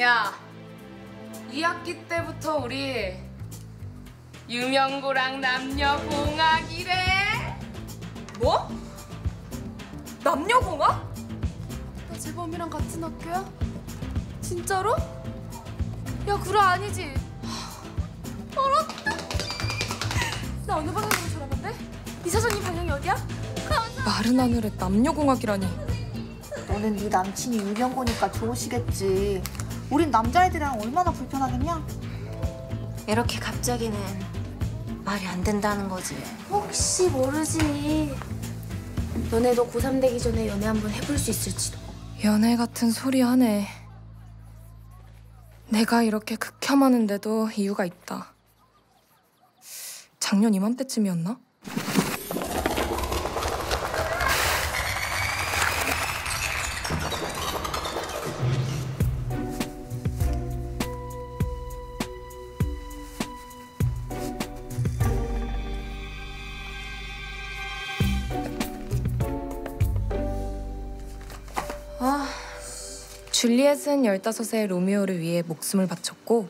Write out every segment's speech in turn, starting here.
야, 2학기 때부터 우리 유명고랑 남녀공학이래. 뭐? 남녀공학? 나 재범이랑 같은 학교야? 진짜로? 야 구라 아니지? 알았다. 나 어느 방향으로? 이사장님 방향이 어디야? 마른 하늘에 남녀공학이라니. 너는 네 남친이 유명고니까 좋으시겠지. 우린 남자애들이랑 얼마나 불편하겠냐? 이렇게 갑자기는 말이 안 된다는 거지. 혹시 모르지. 너네도 고3 되기 전에 연애 한번 해볼 수 있을지도. 연애 같은 소리 하네. 내가 이렇게 극혐하는데도 이유가 있다. 작년 이맘때쯤이었나? 줄리엣은 15세 로미오를 위해 목숨을 바쳤고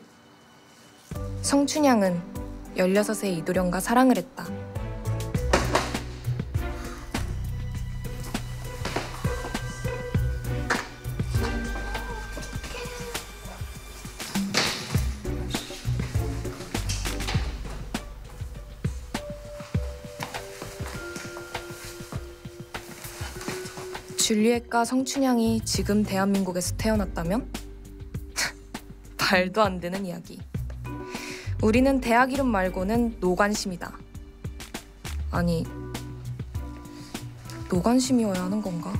성춘향은 16세 이도령과 사랑을 했다. 줄리엣과 성춘향이 지금 대한민국에서 태어났다면? 말도 안 되는 이야기. 우리는 대학 이름 말고는 노관심이다. 아니, 노관심이어야 하는 건가?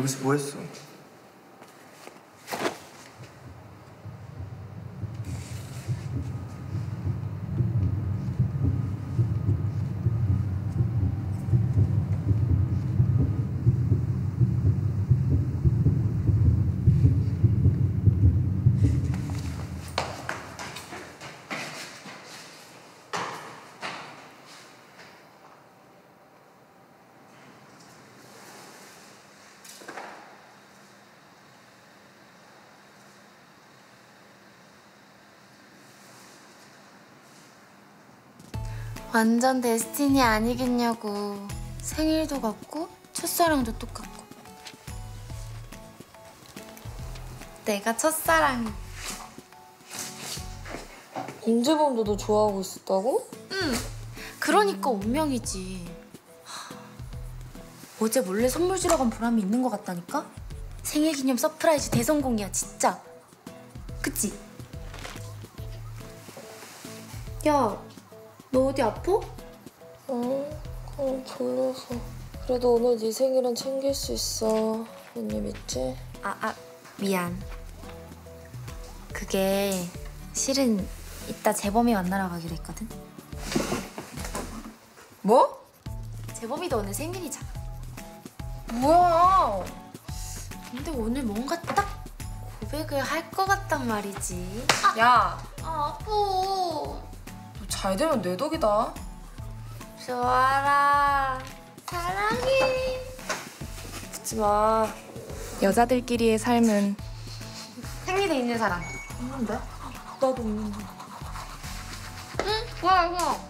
여기 완전 destiny 아니겠냐고. 생일도 같고 첫사랑도 똑같고. 내가 첫사랑. 임재범도 너 좋아하고 있었다고? 그러니까 운명이지. 하, 어제 몰래 선물 주러 간 보람이 있는 것 같다니까? 생일 기념 surprise 대성공이야, 진짜. 그치? 야, 너 어디 아파? 어, 그냥 졸려서. 그래도 오늘 네 생일은 챙길 수 있어. 언니 믿지? 아, 아, 미안. 그게 실은 이따 재범이 만나러 가기로 했거든. 뭐? 재범이도 오늘 생일이잖아. 뭐야? 근데 오늘 뭔가 딱 고백을 할 것 같단 말이지. 야, 아, 아파. 잘 되면 내 덕이다. 좋아라. 사랑해. 웃지 마. 여자들끼리의 삶은 생리대 있는 사람. 있는데? 나도 없는데. 뭐야 이거?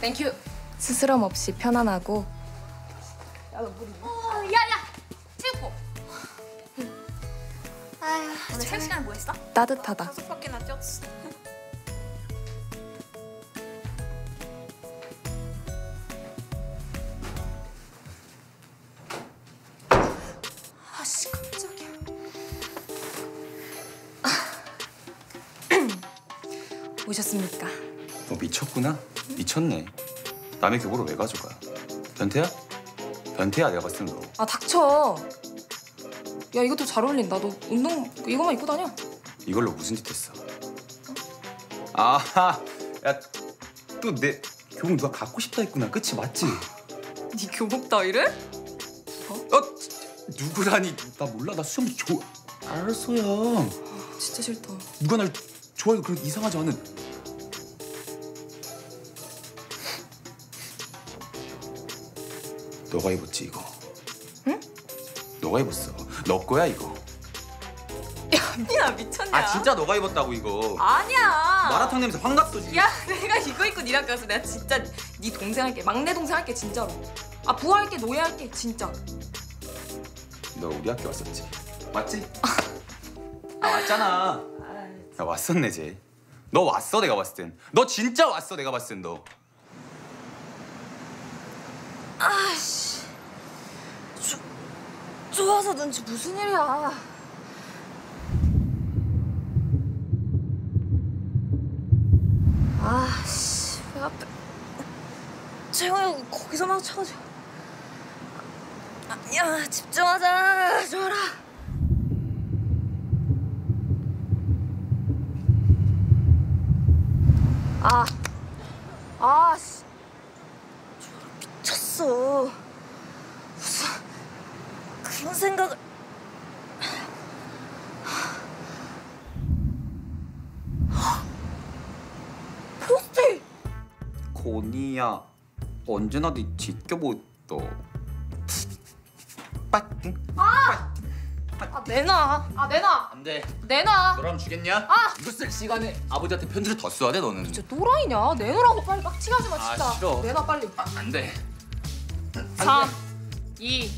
Thank you. 스스럼 없이 편안하고 어, 야야. 체육복. 아휴 오늘 시간에 뭐 했어? 따뜻하다. 다섯 바퀴나 뛰었어 오셨습니까? 너 미쳤구나? 미쳤네. 남의 교복을 왜 가져가? 변태야? 변태야 내가 봤을 때 너. 아 닥쳐. 야 이것도 잘 어울린다. 너 운동 이거만 입고 다녀. 이걸로 무슨 짓 했어? 아하, 야또 내 교복 누가 갖고 싶다 했구나. 끝이 맞지? 네 교복 따위를? 어? 누구라니? 나 몰라. 나 수염 좋아. 알았어요. 진짜 싫다. 누가 날 좋아해도 그렇게 이상하지 않은. 너가 입었지 이거? 응? 너가 입었어. 너 거야 이거. 야 미쳤냐? 아 진짜 너가 입었다고 이거. 아니야. 마라탕 냄새 확 났어 지금. 야 내가 이거 입고 니랑 가서 내가 진짜 네 동생 할게. 막내 동생 할게 진짜로. 아 부할게 노예할게 진짜. 너 우리 학교 왔었지? 맞지? 아 왔잖아. 나 왔었네 쟤. 너 왔어 내가 봤을 땐. 너 진짜 왔어 내가 봤을 땐 너. 좋아서 눈치 무슨 일이야? 아씨 배 아파. 재영이 거기서 막 쳐가지고. 아니야 집중하자 좋아라. 아, 아씨, 미쳤어. 무슨 그런 생각을. 포스트! 고니야 언제나 네 지켜보다. 빠띵. 아 내놔. 아 내놔. 안 돼. 내놔. 너라면 주겠냐? 아! 이거 쓸 시간에 아버지한테 편지를 더 써야 돼 너는. 진짜 또라이냐? 내놓으라고 빨리 빡치하지 마 아, 진짜. 싫어. 내놔 빨리. 안돼. 3, 2,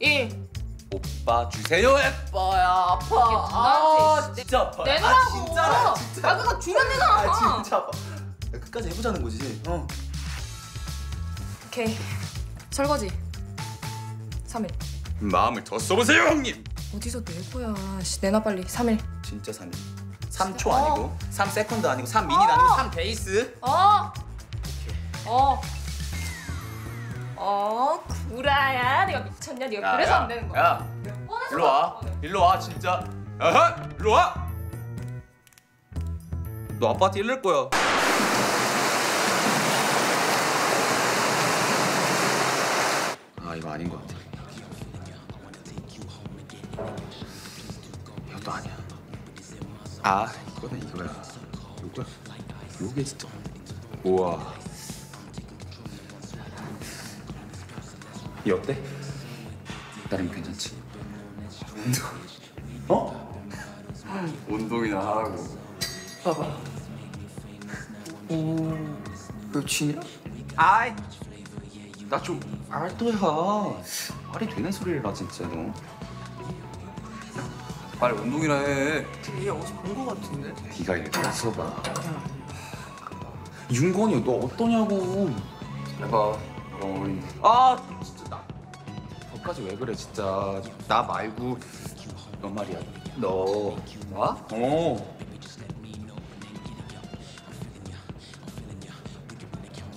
1. 오빠 주세요 예뻐야 아파. 누나한테 아 진짜 아파. 내놓으라고. 아 진짜라 진짜. 아 그거 주면 되잖아. 아 진짜 아파. 야, 끝까지 해보자는 거지. 어. 오케이. 설거지. 3일. 마음을 더 써보세요 형님. 어디서 내 거야? 씨, 내놔 빨리. 3일. 진짜 3일. 3초 어. 아니고 3 second 아니고 3 minute 아니고 3 days. 어. 어. 어, 구라야. 내가 미쳤냐? 네가 그래서 안 되는 거야. 야, 일로 와. 일로 와 진짜. 아하, 일로 와. 너 아빠한테 일낼 거야. 아 이거 아닌 것 같아. 이것도 아니야. 아 이거는 이거야. 이거야. 요게 진짜. 우와. 이 어때? 나름 괜찮지? 운동. 어? 운동이나 하라고. 봐봐. 오, 그치냐? 아이, 나 좀 알토야. 말이 되는 소리를 나 진짜 너. 빨리 운동이나 해. 얘 어디서 본 거 같은데? 네가 얘기해서 봐. 윤건이 너 어떠냐고. 해봐. 어, 아. 너까지 왜 그래 진짜. 나 말고 너 말이야. 너. 나? 어.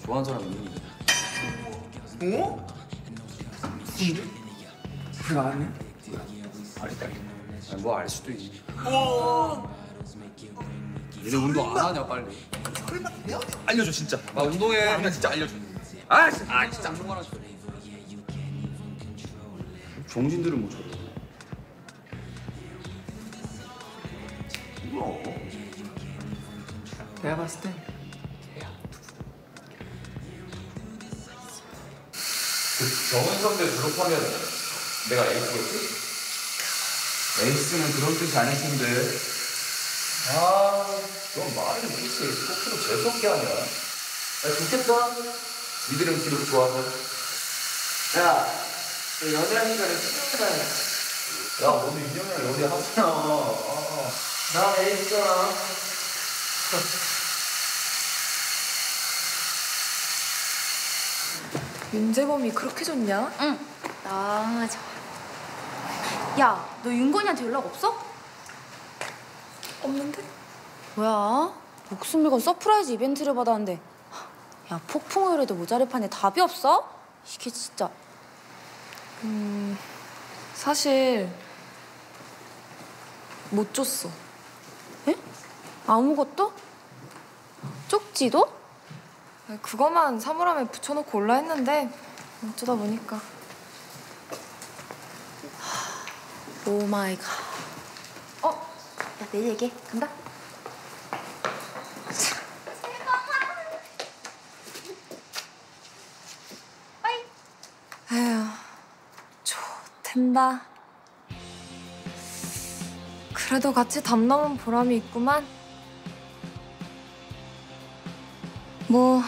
좋아하는 사람 있는데. 어? 그래 아니? 빨리. 뭐알 수도 있니. 니네 운동 안 하냐 빨리. 알려줘 진짜. 나 운동해. 그냥 진짜 알려줘. 아, 씨, 아 진짜 운동하라. 뭐 저래. 뭐야? 내가 봤을 땐 정은 선배 졸업하면 내가 에이스겠지? 에이스는 그런 뜻이 아닐 텐데. 아, 넌 말을 못해. 스포츠로 재수없게 하냐? 야, 좋겠다. 니들은 기록 좋아서. 야, 너 연애하는 시간에 수영해라 야, 오늘 인형이랑 연애 하잖아. 아. 나애 있잖아 윤재범이 그렇게 좋냐? 응. 나 좋아. 야, 너 윤건이한테 연락 없어? 없는데? 뭐야? 목숨 걸고 surprise 이벤트를 받았는데 야 폭풍오열에도 모자를 판에 답이 없어? 이게 진짜 사실 못 줬어. 아무것도? 쪽지도? 그거만 사물함에 붙여놓고 올라 했는데 어쩌다 보니까 oh my god. 어? 야 내일 얘기해. 간다. 에휴 좋댄다. 그래도 같이 담 넘은 보람이 있구만. 뭐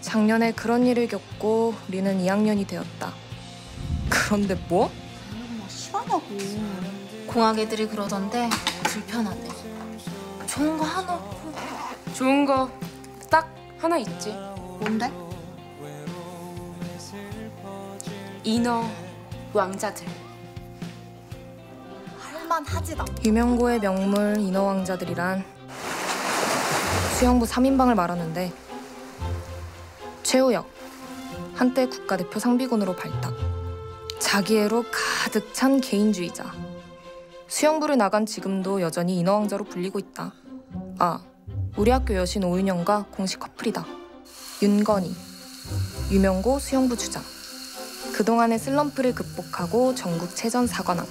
작년에 그런 일을 겪고 우리는 2학년이 되었다. 그런데 뭐? 싫어하냐고. 공학 애들이 그러던데 불편하대. 좋은 거 하나 없고. 좋은 거 딱 하나 있지. 뭔데? 인어 왕자들. 할만하지다. 유명고의 명물 인어 왕자들이란 수영부 3인방을 말하는데 최우혁 한때 국가대표 상비군으로 발탁 자기애로 가득 찬 개인주의자 수영부를 나간 지금도 여전히 인어 왕자로 불리고 있다 아 우리 학교 여신 오윤영과 공식 커플이다 윤건희 유명고 수영부 주장 그동안의 슬럼프를 극복하고 전국 체전 사관왕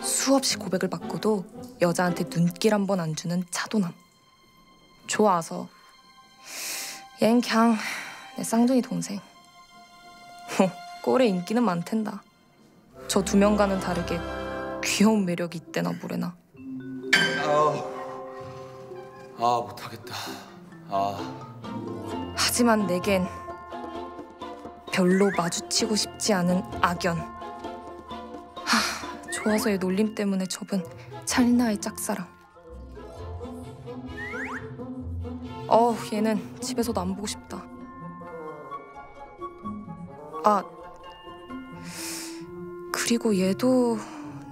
수없이 고백을 받고도 여자한테 눈길 한 번 안 주는 차도남. 좋아서. 얜 그냥 내 쌍둥이 동생. 뭐 꼴에 인기는 많텐다. 저 두 명과는 다르게 귀여운 매력이 있대나 뭐래나. 아, 아 못하겠다. 아, 하지만 내겐 별로 마주치고 싶지 않은 악연. 하, 좋아서의 놀림 때문에 접은 찰나의 짝사랑. 어우, 얘는 집에서도 안 보고 싶다. 아, 그리고 얘도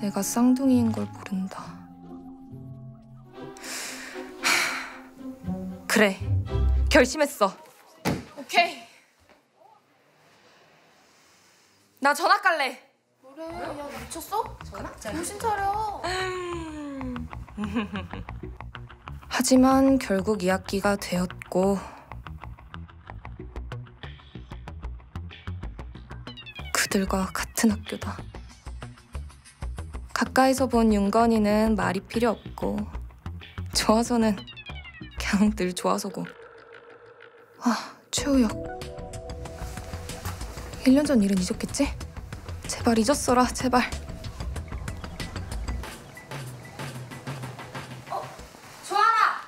내가 쌍둥이인 걸 모른다. 하, 그래, 결심했어. 오케이. 나 전학 갈래. 그래. 야 미쳤어? 정신 차려. 하지만 결국 2학기가 되었고 그들과 같은 학교다. 가까이서 본 윤건이는 말이 필요 없고 좋아서는 그냥 늘 좋아서고 아 최우혁 1년 전 일은 잊었겠지? 제발 잊었어라 제발 좋아라.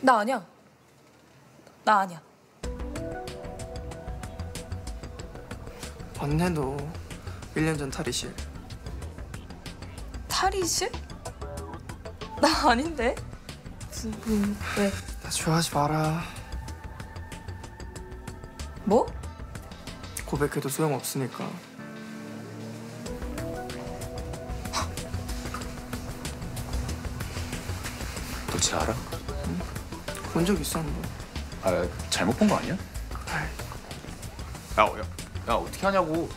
나 아니야 나 아니야 언니 너 1년 전 탈의실 탈의실? 나 아닌데? 무슨 음, 왜? 나 좋아하지 마라 뭐? 고백해도 소용없으니까 너쟤 알아? 본적 있어 한 번 아, 잘못 본 거 아니야? 아이 야, 야, 야 어떻게 하냐고.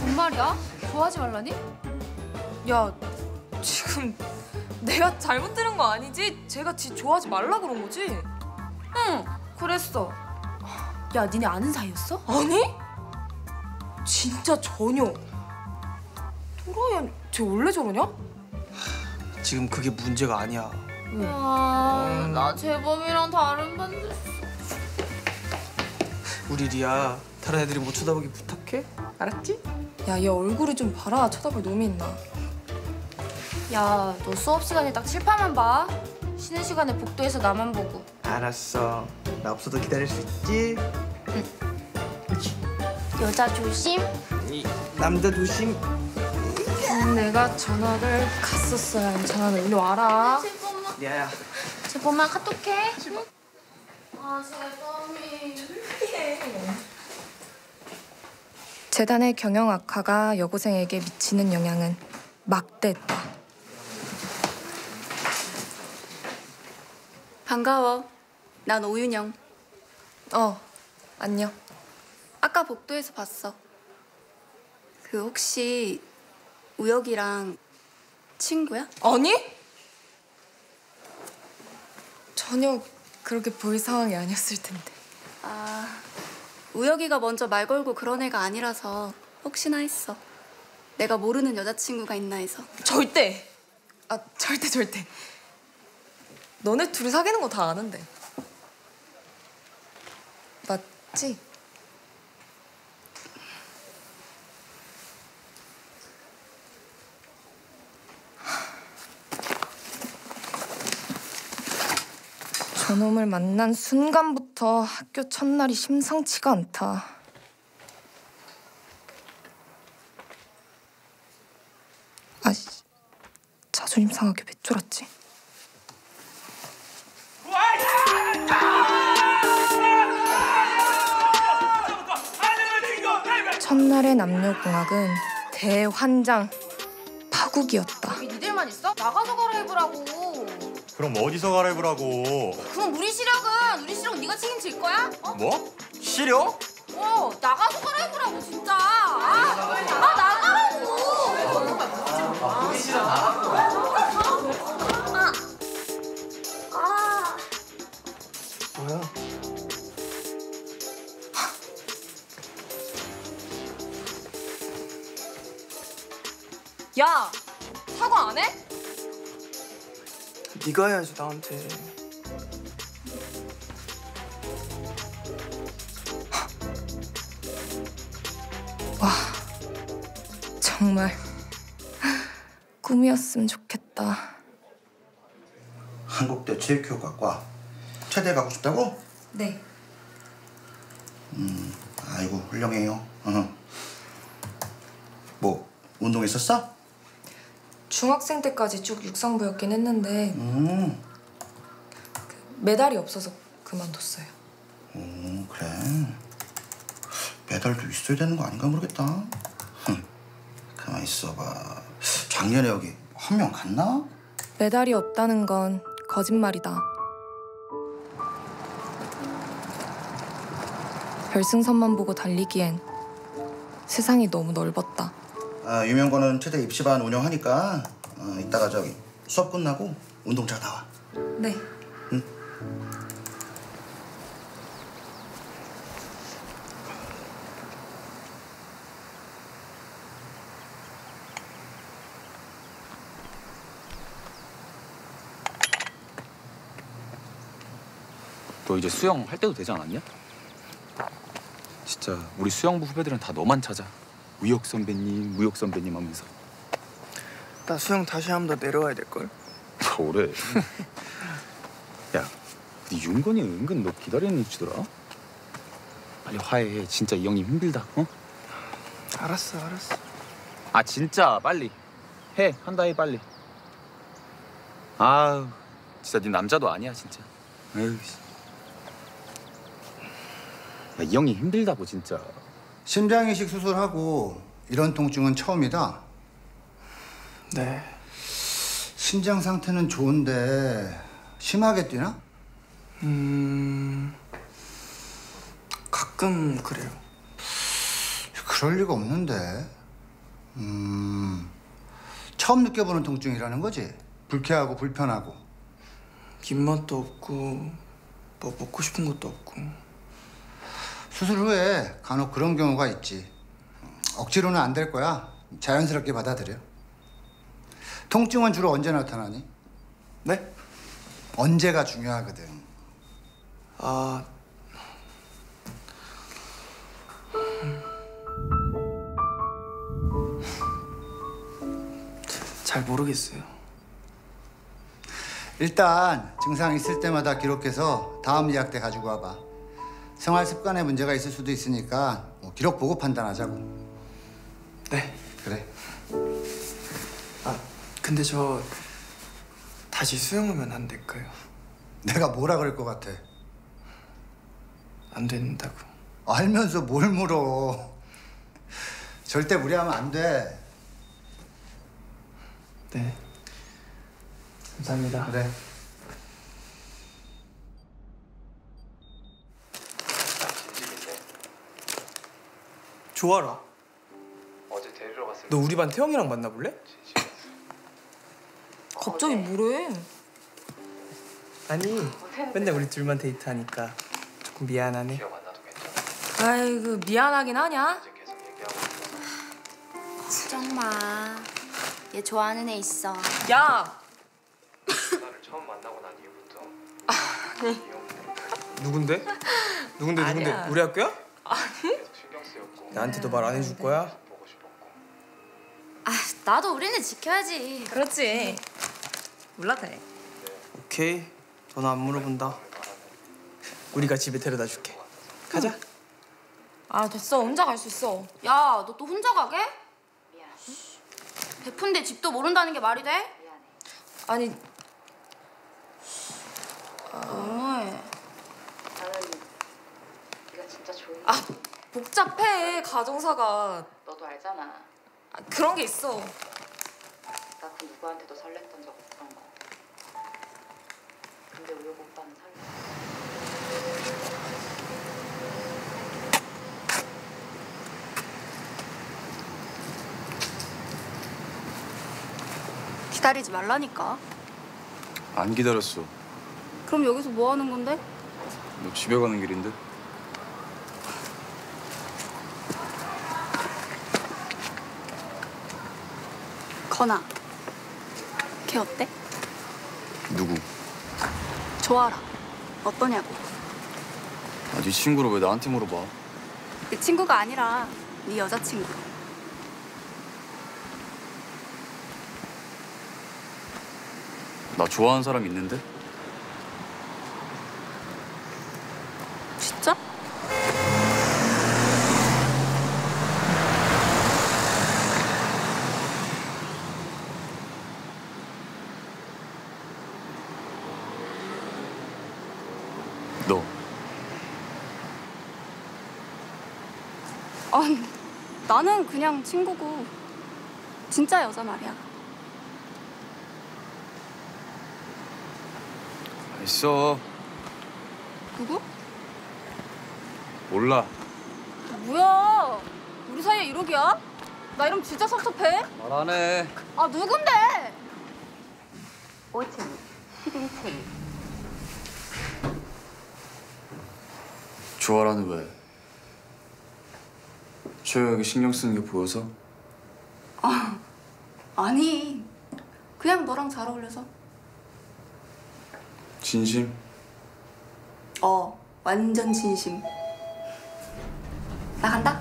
뭔 말이야? 좋아하지 말라니? 야, 지금 내가 잘못 들은 거 아니지? 제가 지 좋아하지 말라 그런 거지? 응, 그랬어. 야, 니네 아는 사이였어? 아니? 진짜 전혀. 도라야, 쟤 원래 저러냐? 지금 그게 문제가 아니야. 아, 나 재범이랑 다른 반 됐어. 우리 리아 다른 애들이 못 쳐다보게 부탁해. 알았지? 야, 얘 얼굴을 좀 봐라. 쳐다볼 놈이 있나? 야, 너 수업 시간에 딱 칠판만 봐. 쉬는 시간에 복도에서 나만 보고. 알았어. 나 없어도 기다릴 수 있지. 여자 조심. 이 남자 조심. 내가 전화를 갔었어야 한 전화는 일로 와라. 재범아, 리아야. 재범아 카톡해. 아, 재범이. 재단의 경영 악화가 여고생에게 미치는 영향은 막대했다. 반가워. 난 오윤영. 어, 안녕. 아까 복도에서 봤어. 그 혹시 우혁이랑 친구야? 아니? 전혀 그렇게 보일 상황이 아니었을 텐데. 아, 우혁이가 먼저 말 걸고 그런 애가 아니라서 혹시나 했어. 내가 모르는 여자친구가 있나 해서. 절대. 아, 절대 절대. 너네 둘이 사귀는 거 다 아는데. 맞지? 저놈을 만난 순간부터 학교 첫날이 심상치가 않다. 아씨, 자존심 상하게 왜 쫄았지? 첫날의 남녀공학은 대환장 파국이었다. 니들만 있어? 나가서 갈아입으라고. 그럼 어디서 갈아입으라고? 그럼 우리 시력은 우리 시력 네가 책임질 거야? 어? 뭐? 시력? 어, 나가서 갈아입으라고 진짜. 아, 아 야, 사과 안 해? 네가 해야지 나한테. 정말 꿈이었으면 좋겠다. 한국대 체육교육학과 체대 가고 싶다고? 네. 아이고 훌륭해요. 어. 뭐 운동했었어? 중학생 때까지 쭉 육상부였긴 했는데 음, 메달이 없어서 그만뒀어요. 음 그래. 메달도 있어야 되는 거 아닌가 모르겠다. 흠, 가만 있어봐. 작년에 여기 한 명 갔나? 메달이 없다는 건 거짓말이다. 결승선만 보고 달리기엔 세상이 너무 넓었다. 아, 유명권은 체대 입시반 운영하니까 어, 이따가 저기 수업 끝나고 운동장 나와. 네. 너 이제 수영 할 때도 되지 않았냐? 진짜 우리 수영부 후배들은 다 너만 찾아. 우혁 선배님, 무혁 선배님 하면서. 나 수영 다시 한번더 내려와야 될 걸. 뭐래? 야, 네 윤건이 은근 너 기다리는 입지더라. 빨리 화해해. 진짜 이 형님 힘들다. 어? 알았어, 알았어. 아 진짜 빨리 해 한다 해 빨리. 아우 진짜 네 남자도 아니야 진짜. 에휴. 씨. 야, 이 형이 힘들다고 진짜. 심장 이식 수술하고 이런 통증은 처음이다. 네. 심장 상태는 좋은데 심하게 뛰나? 음 가끔 그래요. 그럴 리가 없는데. 음, 처음 느껴보는 통증이라는 거지. 불쾌하고 불편하고. 입맛도 없고 뭐 먹고 싶은 것도 없고. 수술 후에 간혹 그런 경우가 있지. 억지로는 안 될 거야. 자연스럽게 받아들여. 통증은 주로 언제 나타나니? 네? 언제가 중요하거든. 아 잘 모르겠어요. 일단 증상 있을 때마다 기록해서 다음 예약 때 가지고 와봐. 생활 습관에 문제가 있을 수도 있으니까 뭐 기록 보고 판단하자고. 네. 그래. 아 근데 저 다시 수영하면 안 될까요? 내가 뭐라 그럴 것 같아. 안 된다고. 알면서 뭘 물어. 절대 무리하면 안 돼. 네. 감사합니다. 그래. 좋아라. 어제 데리러 갔을 너 우리 반 태영이랑 만나볼래? 갑자기 뭐래? 아니 맨날 우리 둘만 데이트하니까 조금 미안하네. 아이고 미안하긴 하냐? 걱정 마. 얘 좋아하는 애 있어. 야! 누군데? 누군데 누군데? 아니야. 우리 학교야? 아니. 나한테도 말 안 해줄 거야? 아, 나도 우리는 지켜야지. 그렇지. 몰라 돼. 오케이. 전화 안 물어본다. 우리가 집에 데려다 줄게. 가자. 아 됐어 혼자 갈 수 있어. 야, 너 또 혼자 가게? 베푼데 집도 모른다는 게 말이 돼? 아니 어이. 네가 진짜 좋은 아 복잡해 가정사가 너도 알잖아. 아, 그런 게 있어. 나 그 누구한테도 설렜던 적. 근데 우혁 오빠는 설레. 기다리지 말라니까. 안 기다렸어. 그럼 여기서 뭐 하는 건데? 너 집에 가는 길인데? 건아. 걔 어때? 누구? 좋아라. 어떠냐고. 아, 네 친구를 왜 나한테 물어봐? 내 친구가 아니라 네 여자친구. 나 좋아하는 사람 있는데? 나는 그냥 친구고 진짜 여자 말이야. 있어. 누구? 몰라. 뭐야? 우리 사이에 이러기야? 나 이러면 진짜 섭섭해. 말 안 해. 아 누군데? 5층, 11층. 좋아라는 왜? 최혁이 신경 쓰는 게 보여서? 아니, 그냥 너랑 잘 어울려서. 진심? 어, 완전 진심. 나 간다.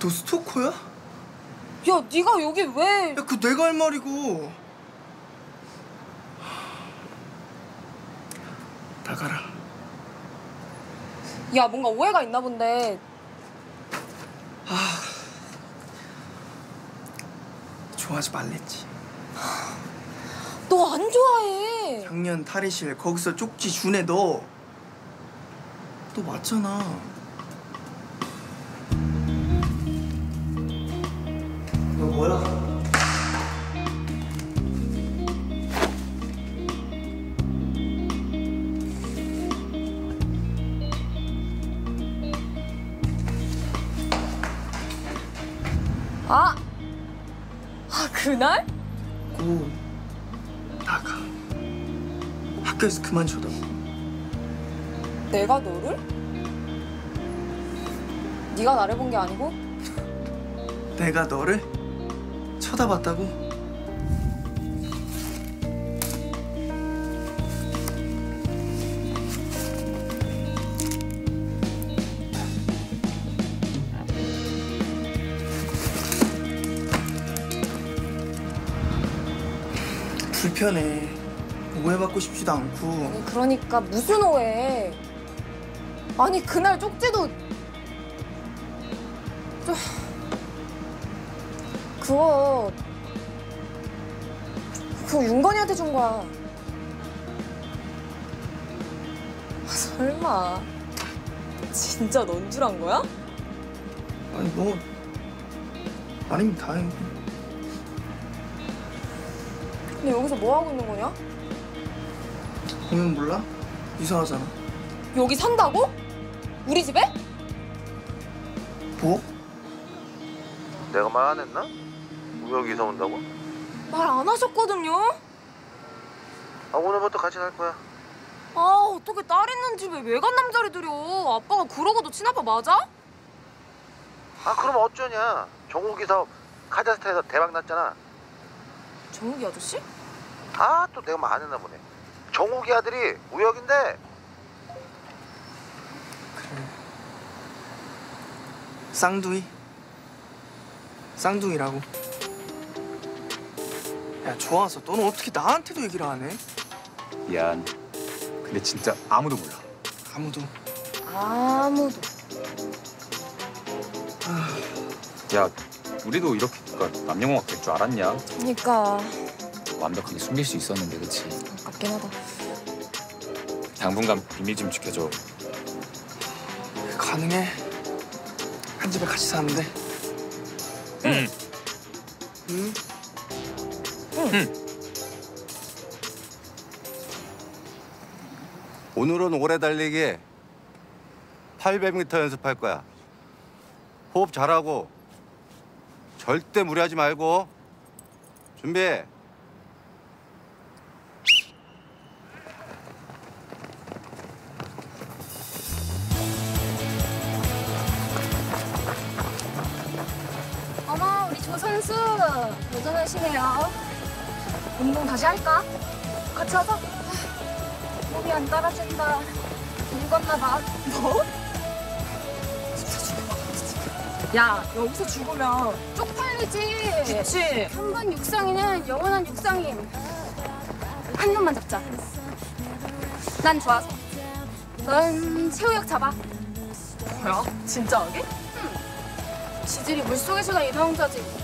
너 스토커야? 야, 야, 네가 여기 왜? 그 내가 할 말이고. 나가라. 야, 뭔가 오해가 있나 본데. 좋아하지 말랬지. 너 안 좋아해. 작년 탈의실 거기서 쪽지 준애 너. 너 맞잖아. 아, 아 그날? 고 나가. 학교에서 그만 쳐다보. 내가 너를? 네가 나를 본 게 아니고? 내가 너를 쳐다봤다고? 불편해. 오해받고 싶지도 않고. 아니 그러니까 무슨 오해? 아니 그날 쪽지도 저 그거 그거 윤건이한테 준 거야. 아, 설마 진짜 넌 줄 안 거야? 아니 너 아니면 다행 근데 여기서 뭐 하고 있는 거냐? 보면 몰라? 이상하잖아. 여기 산다고? 우리 집에? 뭐? 내가 말 안 했나? 우혁이 이사 온다고? 말 안 하셨거든요. 아 오늘부터 같이 살 거야. 아 어떻게 딸 있는 집에 외간 남자를 들여? 아빠가 그러고도 친아빠 맞아? 아 그럼 어쩌냐? 정욱이 사업 카자흐스탄에서 대박 났잖아. 정욱이 아저씨? 아 또 내가 말안 했나 보네. 정욱이 아들이 우혁인데 쌍둥이? 쌍둥이라고. 야 좋아서 너는 어떻게 나한테도 얘기를 안 해? 미안. 근데 진짜 아무도 몰라. 아무도. 아무도. 야, 우리도 이렇게 그러니까 남녀공학 될 줄 알았냐? 그니까 완벽하게 숨길 수 있었는데, 그치? 아깝긴 하다. 당분간 비밀 좀 지켜줘. 가능해. 한 집에 같이 사는데. 응. 응? 오늘은 오래 달리기 800m 연습할 거야. 호흡 잘하고 절대 무리하지 말고 준비. 운동 다시 할까? 같이 하자. 몸이 안 따라준다. 늙었나 봐. 뭐? 야 여기서 죽으면 쪽팔리지. 그치. 한 번 육상이는 영원한 육상임. 한 놈만 잡자. 난 좋아서. 넌 최우혁 잡아. 뭐야? 진짜 하게? 지들이 물속에서나 이동자지.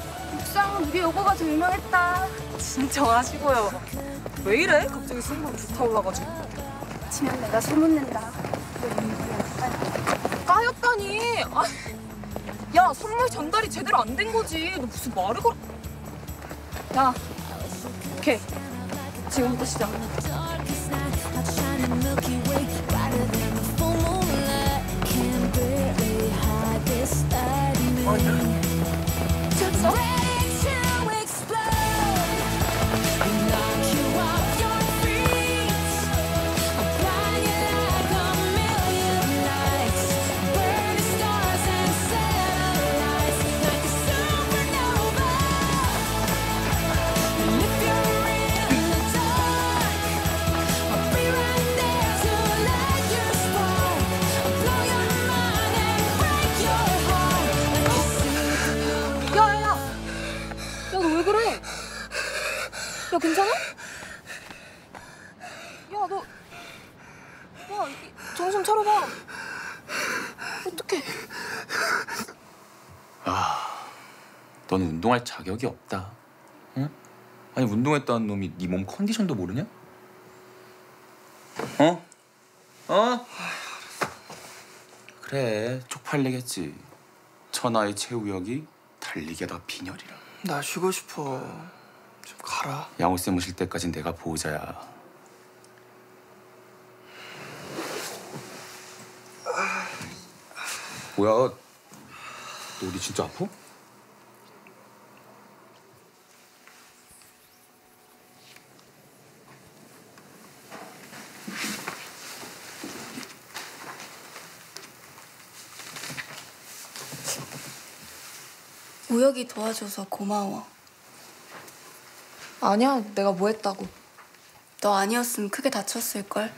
육상은 우리 여고가 더 유명했다. 진정하시고요. 왜 이래? 갑자기 승부가 좋다 올라가지고. 지면 내가 소문낸다. 까였다니. 아, 야 선물 전달이 제대로 안 된 거지. 너 무슨 말을 걸? 야, 오케이. 지금부터 시작. 됐어? 야 괜찮아? 야 너. 야 이- 정신 차려봐. 어떡해. 너는 운동할 자격이 없다. 응? 아니 운동했다는 놈이 네 몸 컨디션도 모르냐? 어? 어? 그래 쪽팔리겠지. 천하의 최우혁이 달리게다 빈혈이라. 나 쉬고 싶어. 좀 가라. 양호쌤 오실 때까진 내가 보호자야. 뭐야? 너 어디 진짜 아파? 우혁이 도와줘서 고마워. 아니야 내가 뭐 했다고. 너 아니었으면 크게 다쳤을걸.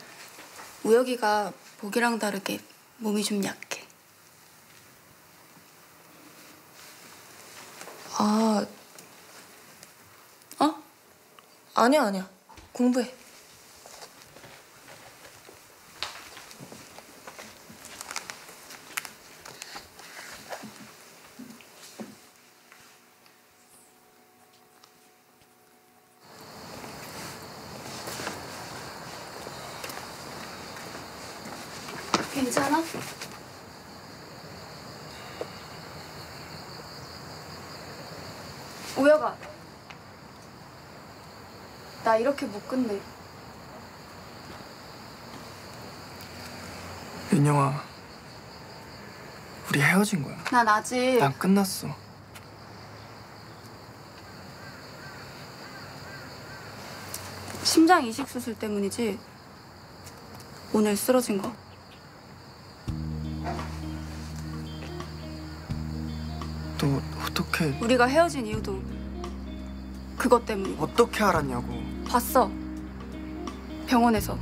우혁이가 보기랑 다르게 몸이 좀 약해. 아. 어? 아니야 아니야. 공부해. 괜찮아? 우혁아. 나 이렇게 못 끝내. 윤영아. 우리 헤어진 거야. 난 아직 난 끝났어. 심장 이식 수술 때문이지. 오늘 쓰러진 거. 너 어떻게 우리가 헤어진 이유도 그것 때문이고. 어떻게 알았냐고. 봤어. 병원에서.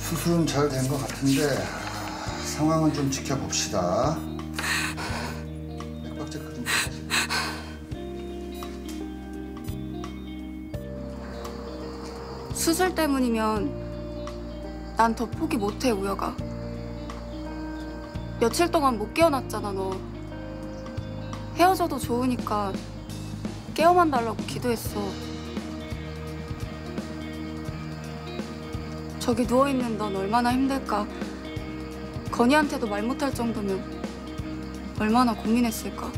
수술은 잘 된 것 같은데 아, 상황은 좀 지켜봅시다. 맥박 체크 좀 해주시고. 수술 때문이면 난 더 포기 못해 우혁아 며칠 동안 못 깨어났잖아 너. 헤어져도 좋으니까 깨어만 달라고 기도했어. 저기 누워있는 넌 얼마나 힘들까? 건이한테도 말 못할 정도면 얼마나 고민했을까?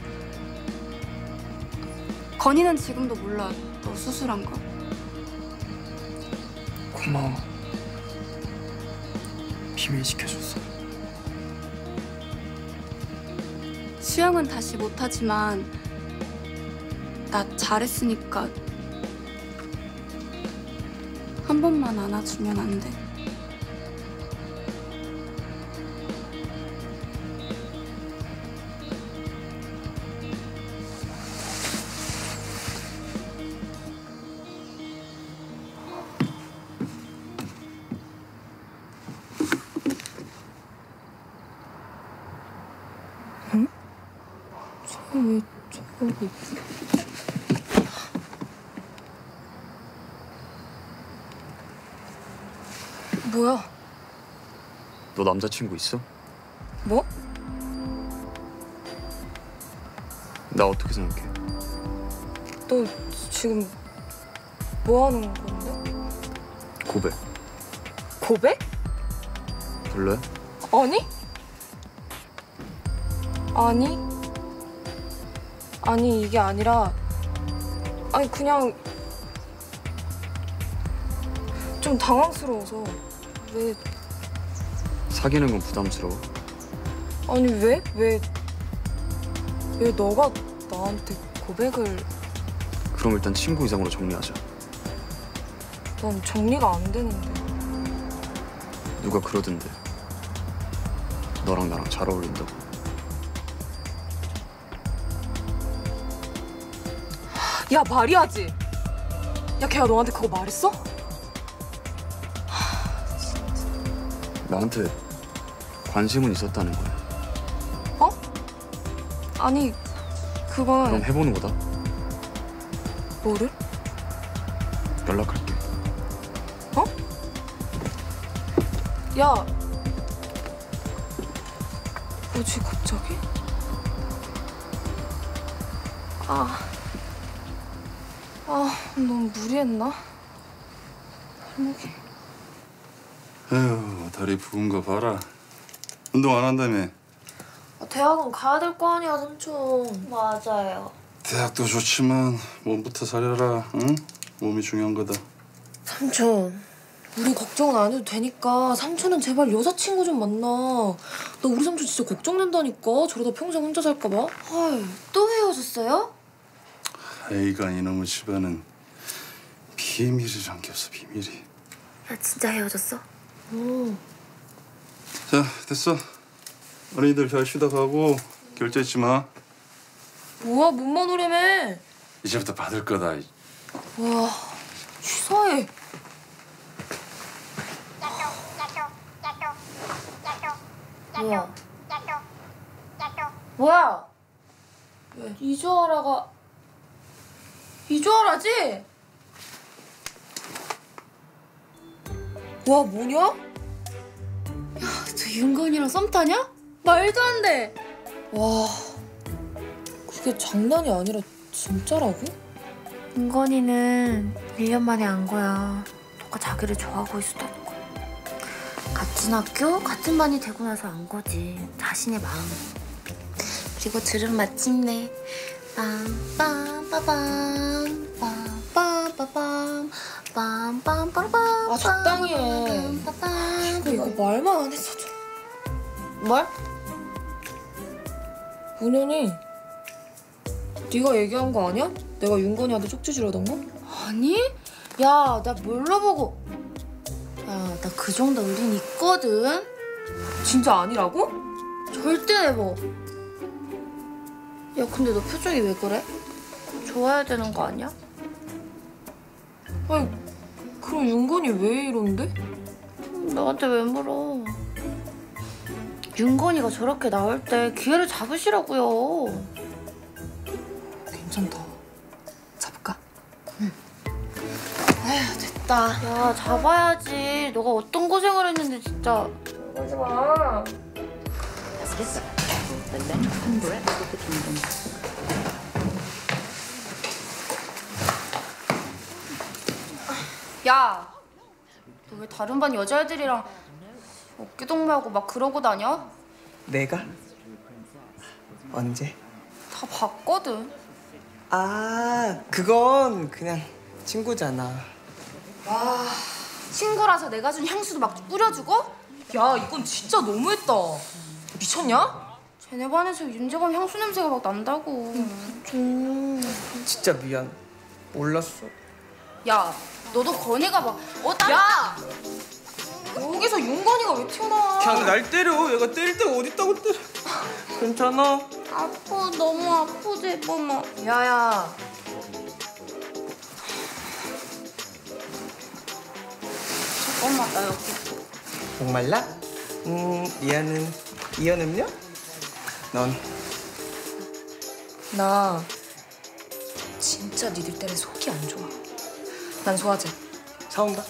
건이는 지금도 몰라 너 수술한 거. 고마워. 비밀 지켜줬어. 수영은 다시 못하지만 나 잘했으니까 한 번만 안아주면 안 돼? 남자친구 있어? 뭐? 나 어떻게 생각해? 너 지금 뭐 하는 건데? 고백 고백? 별로야? 아니? 아니? 아니 이게 아니라 아니 그냥 좀 당황스러워서 왜 사귀는 건 부담스러워 아니 왜? 왜? 왜 너가 나한테 고백을 그럼 일단 친구 이상으로 정리하자 난 정리가 안 되는데 누가 그러던데 너랑 나랑 잘 어울린다고 야 말이야지 야 걔가 너한테 그거 말했어? 나한테 관심은 있었다는 거야 아니 그건 그럼 해보는 거다. 뭐를? 연락할게. 야 뭐지 갑자기? 아, 아 너무 무리했나? 발목이 에휴 다리 부은 거 봐라 운동 안 한다며 대학은 가야 될 거 아니야 삼촌. 맞아요. 대학도 좋지만 몸부터 사려라 응? 몸이 중요한 거다 삼촌, 우리 걱정은 안 해도 되니까 삼촌은 제발 여자친구 좀 만나. 나 우리 삼촌 진짜 걱정된다니까. 저러다 평생 혼자 살까 봐. 헐, 또 헤어졌어요? 애가 이놈의 집안은 비밀이란 게 없어 비밀이 야, 진짜 헤어졌어? 오. 자 됐어 어린이들 잘 쉬다 가고 결제 잊지 마 뭐야, 몸만 오래매. 이제부터 받을 거다 와, 치사해. 뭐야? 뭐야? 왜? 이조아라가 이조아라지? 와 뭐냐? 야, 저 윤건이랑 썸 타냐? 말도 안 돼. 와, 그게 장난이 아니라 진짜라고? 은건이는 1년 만에 안 거야. 너가 자기를 좋아하고 있었다는 거. 같은 학교, 같은 반이 되고 나서 안 거지. 자신의 마음. 그리고 들은 마침내 아 적당히 해. 이거 이거 말만 안 했어. 좀. 말? 은현이 네가 얘기한 거 아니야? 내가 윤건이한테 쪽지 주려던 거? 아니? 야, 나 몰라보고. 야, 나 그 정도 의린 있거든. 진짜 아니라고? 절대 내버. 야, 근데 너 표정이 왜 그래? 좋아야 되는 거 아니야? 아니 그럼 윤건이 왜 이런데? 너한테 왜 물어? 윤건이가 저렇게 나올 때 기회를 잡으시라고요. 괜찮다. 잡을까? 아휴, 됐다. 야, 잡아야지. 너가 어떤 고생을 했는데 진짜. 하지 마. 야, 너 왜 다른 반 여자애들이랑 어깨 동무하고 막 그러고 다녀? 내가? 언제? 다 봤거든. 아 그건 그냥 친구잖아 와, 친구라서 내가 준 향수도 막 뿌려주고? 야 이건 진짜 너무했다. 미쳤냐? 쟤네 반에서 윤재범 향수 냄새가 막 난다고. 진짜 미안 몰랐어 야, 너도 건이가 막 어, 나 야! 여기서 윤건이가 왜 튀어나와? 그냥 날 때려 얘가 때릴 데가 어딨다고 때려 괜찮아? 아파, 너무 아파, 재범아. 야야. 잠깐만, 나 여기. 목말라? 음 이하는 이연 음료? 넌 나 진짜 니들 때문에 속이 안 좋아. 난 소화제. 사온다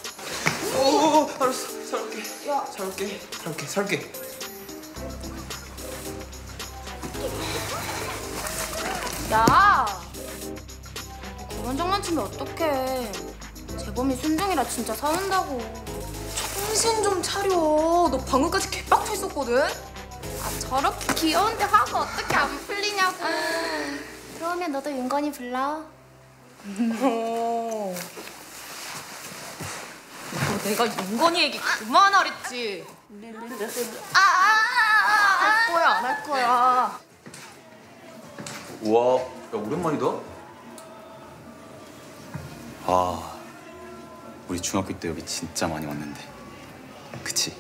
오 알았어 살게 야 살게 살게 살게 야! 그런 장난치면 어떡해. 재범이 순둥이라 진짜 사는다고. 정신 좀 차려. 너 방금까지 개빡쳐 있었거든. 아, 저렇게 귀여운데 화가 어떻게 안 풀리냐고. 그러면 너도 윤건이 불러. 어. 너 내가 윤건이 얘기 그만하랬지. 할 거야 안 할 거야. 우와, 야 오랜만이다. 아, 우리 중학교 때 여기 진짜 많이 왔는데, 그치?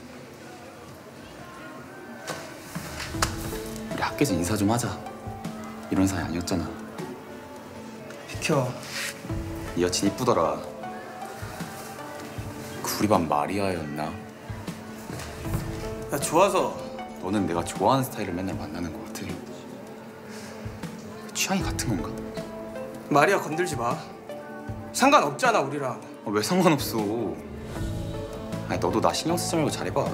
학교에서 인사 좀 하자. 이런 사이 아니었잖아. 비켜 이 여친 이쁘더라. 그 우리 반 마리아였나? 나 좋아서 너는 내가 좋아하는 스타일을 맨날 만나는 것 같아. 취향이 같은 건가? 마리아 건들지 마. 상관없잖아 우리랑. 아, 왜 상관없어? 아니 너도 나 신경 쓰지 말고 잘해봐.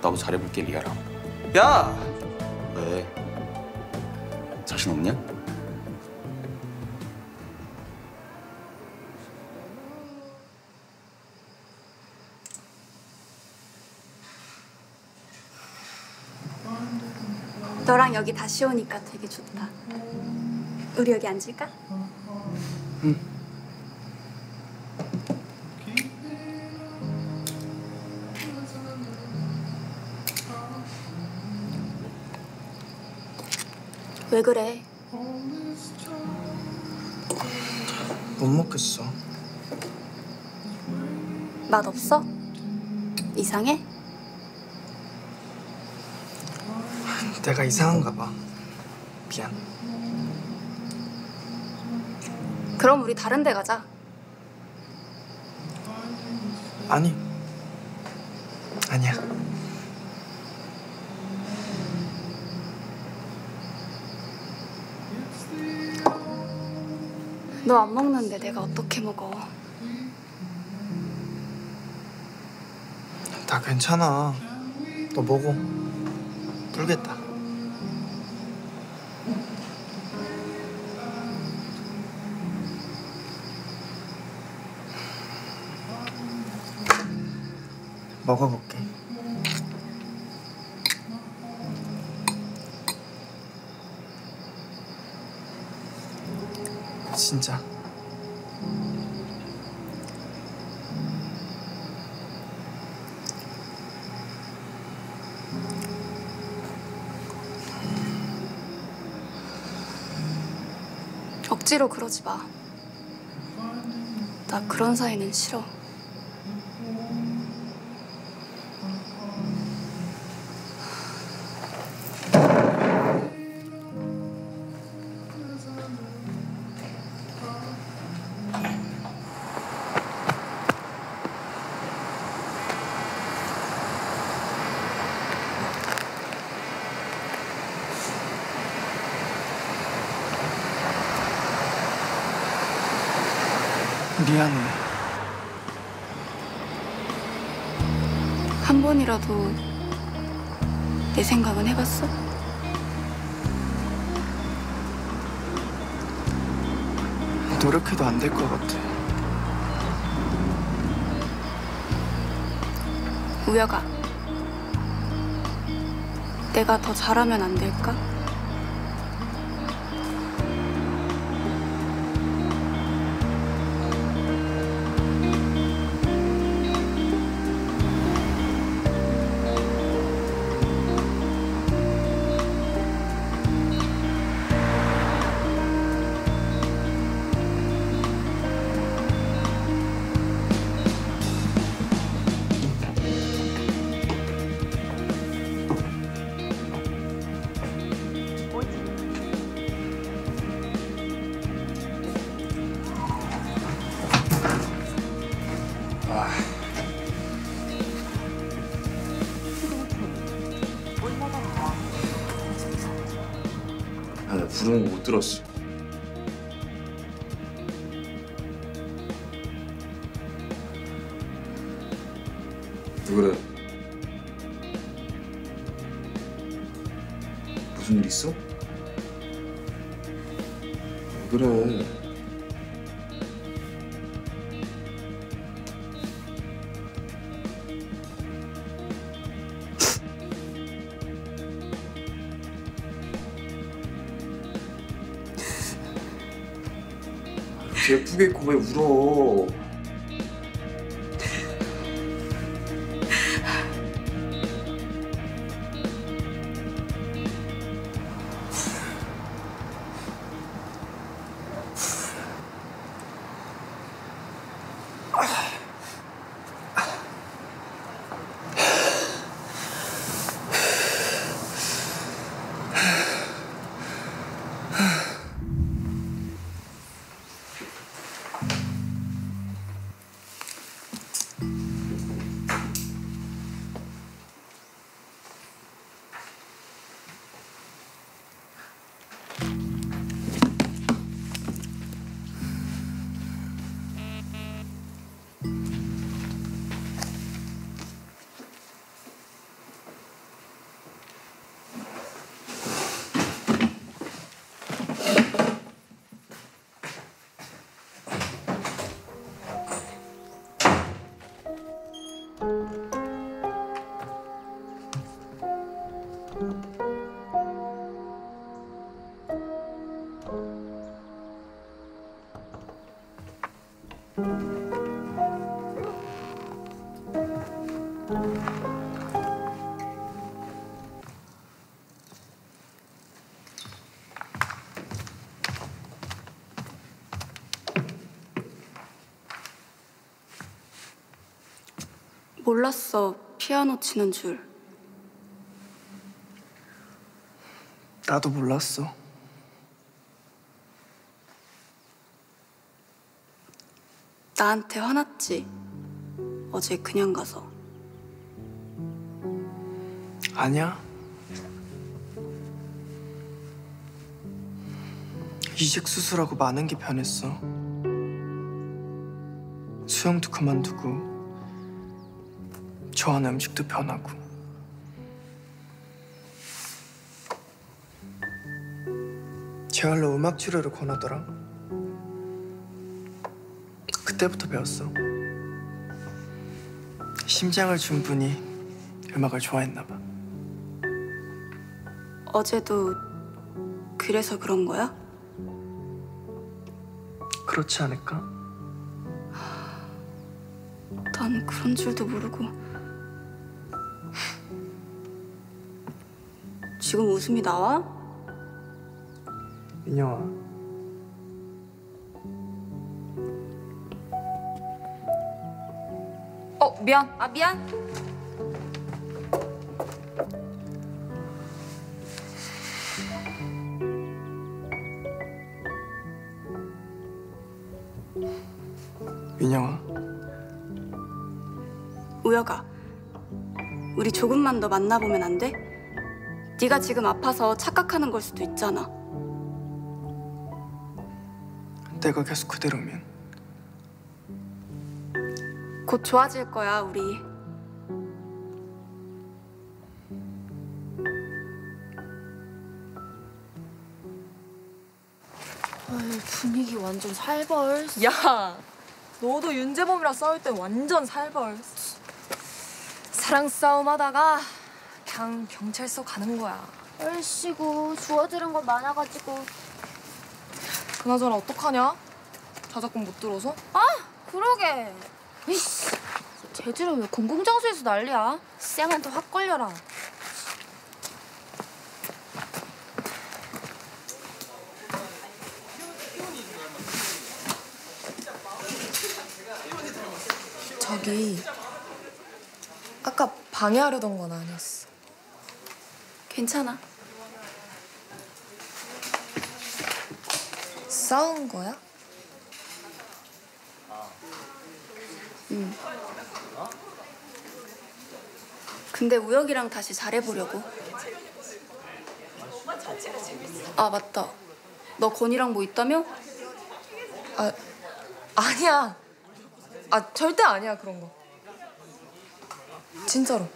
나도 잘해볼게 리아랑. 야, 왜? 자신 없냐? 너랑 여기 다시 오니까 되게 좋다. 우리 여기 앉을까? 왜 그래? 못 먹겠어. 맛 없어? 이상해? 내가 이상한가 봐. 미안. 그럼 우리 다른 데 가자. 아니. 아니야. 너 안 먹는데 내가 어떻게 먹어? 나 괜찮아. 너 먹어. 불겠다. 먹어볼게. 억지로 그러지 마. 나 그런 사이는 싫어. 한 번이라도 내 생각은 해봤어? 노력해도 안 될 것 같아. 우혁아. 내가 더 잘하면 안 될까? 부 왜 울어? 몰랐어. 피아노 치는 줄. 나도 몰랐어. 나한테 화났지. 어제 그냥 가서. 아니야. 이식 수술하고 많은 게 변했어. 수영도 그만두고 좋아하는 음식도 변하고. 재활로 음악 치료를 권하더라. 그때부터 배웠어. 심장을 준 분이 음악을 좋아했나 봐. 어제도 그래서 그런 거야? 그렇지 않을까? 난 그런 줄도 모르고. 지금 웃음이 나와? 민영아. 어 미안. 아 미안. 민영아. 우혁아, 우리 조금만 더 만나보면 안 돼? 네가 지금 아파서 착각하는 걸 수도 있잖아. 내가 계속 그대로면 곧 좋아질 거야, 우리. 분위기 완전 살벌. 야, 너도 윤재범이랑 싸울 때 완전 살벌. 사랑 싸움 하다가 그냥 경찰서 가는 거야. 얼씨구 주워들은 거 많아가지고. 그나저나 어떡하냐? 자작곡 못 들어서? 아 그러게. 이씨 쟤들은 왜 공공장소에서 난리야? 쌩한테 확 걸려라. 저기 아까 방해하려던 건 아니었어. 괜찮아. 싸운 거야? 응. 근데 우혁이랑 다시 잘해보려고. 아 맞다. 너 건이랑 뭐 있다며? 아 아니야. 아 절대 아니야 그런 거. 진짜로.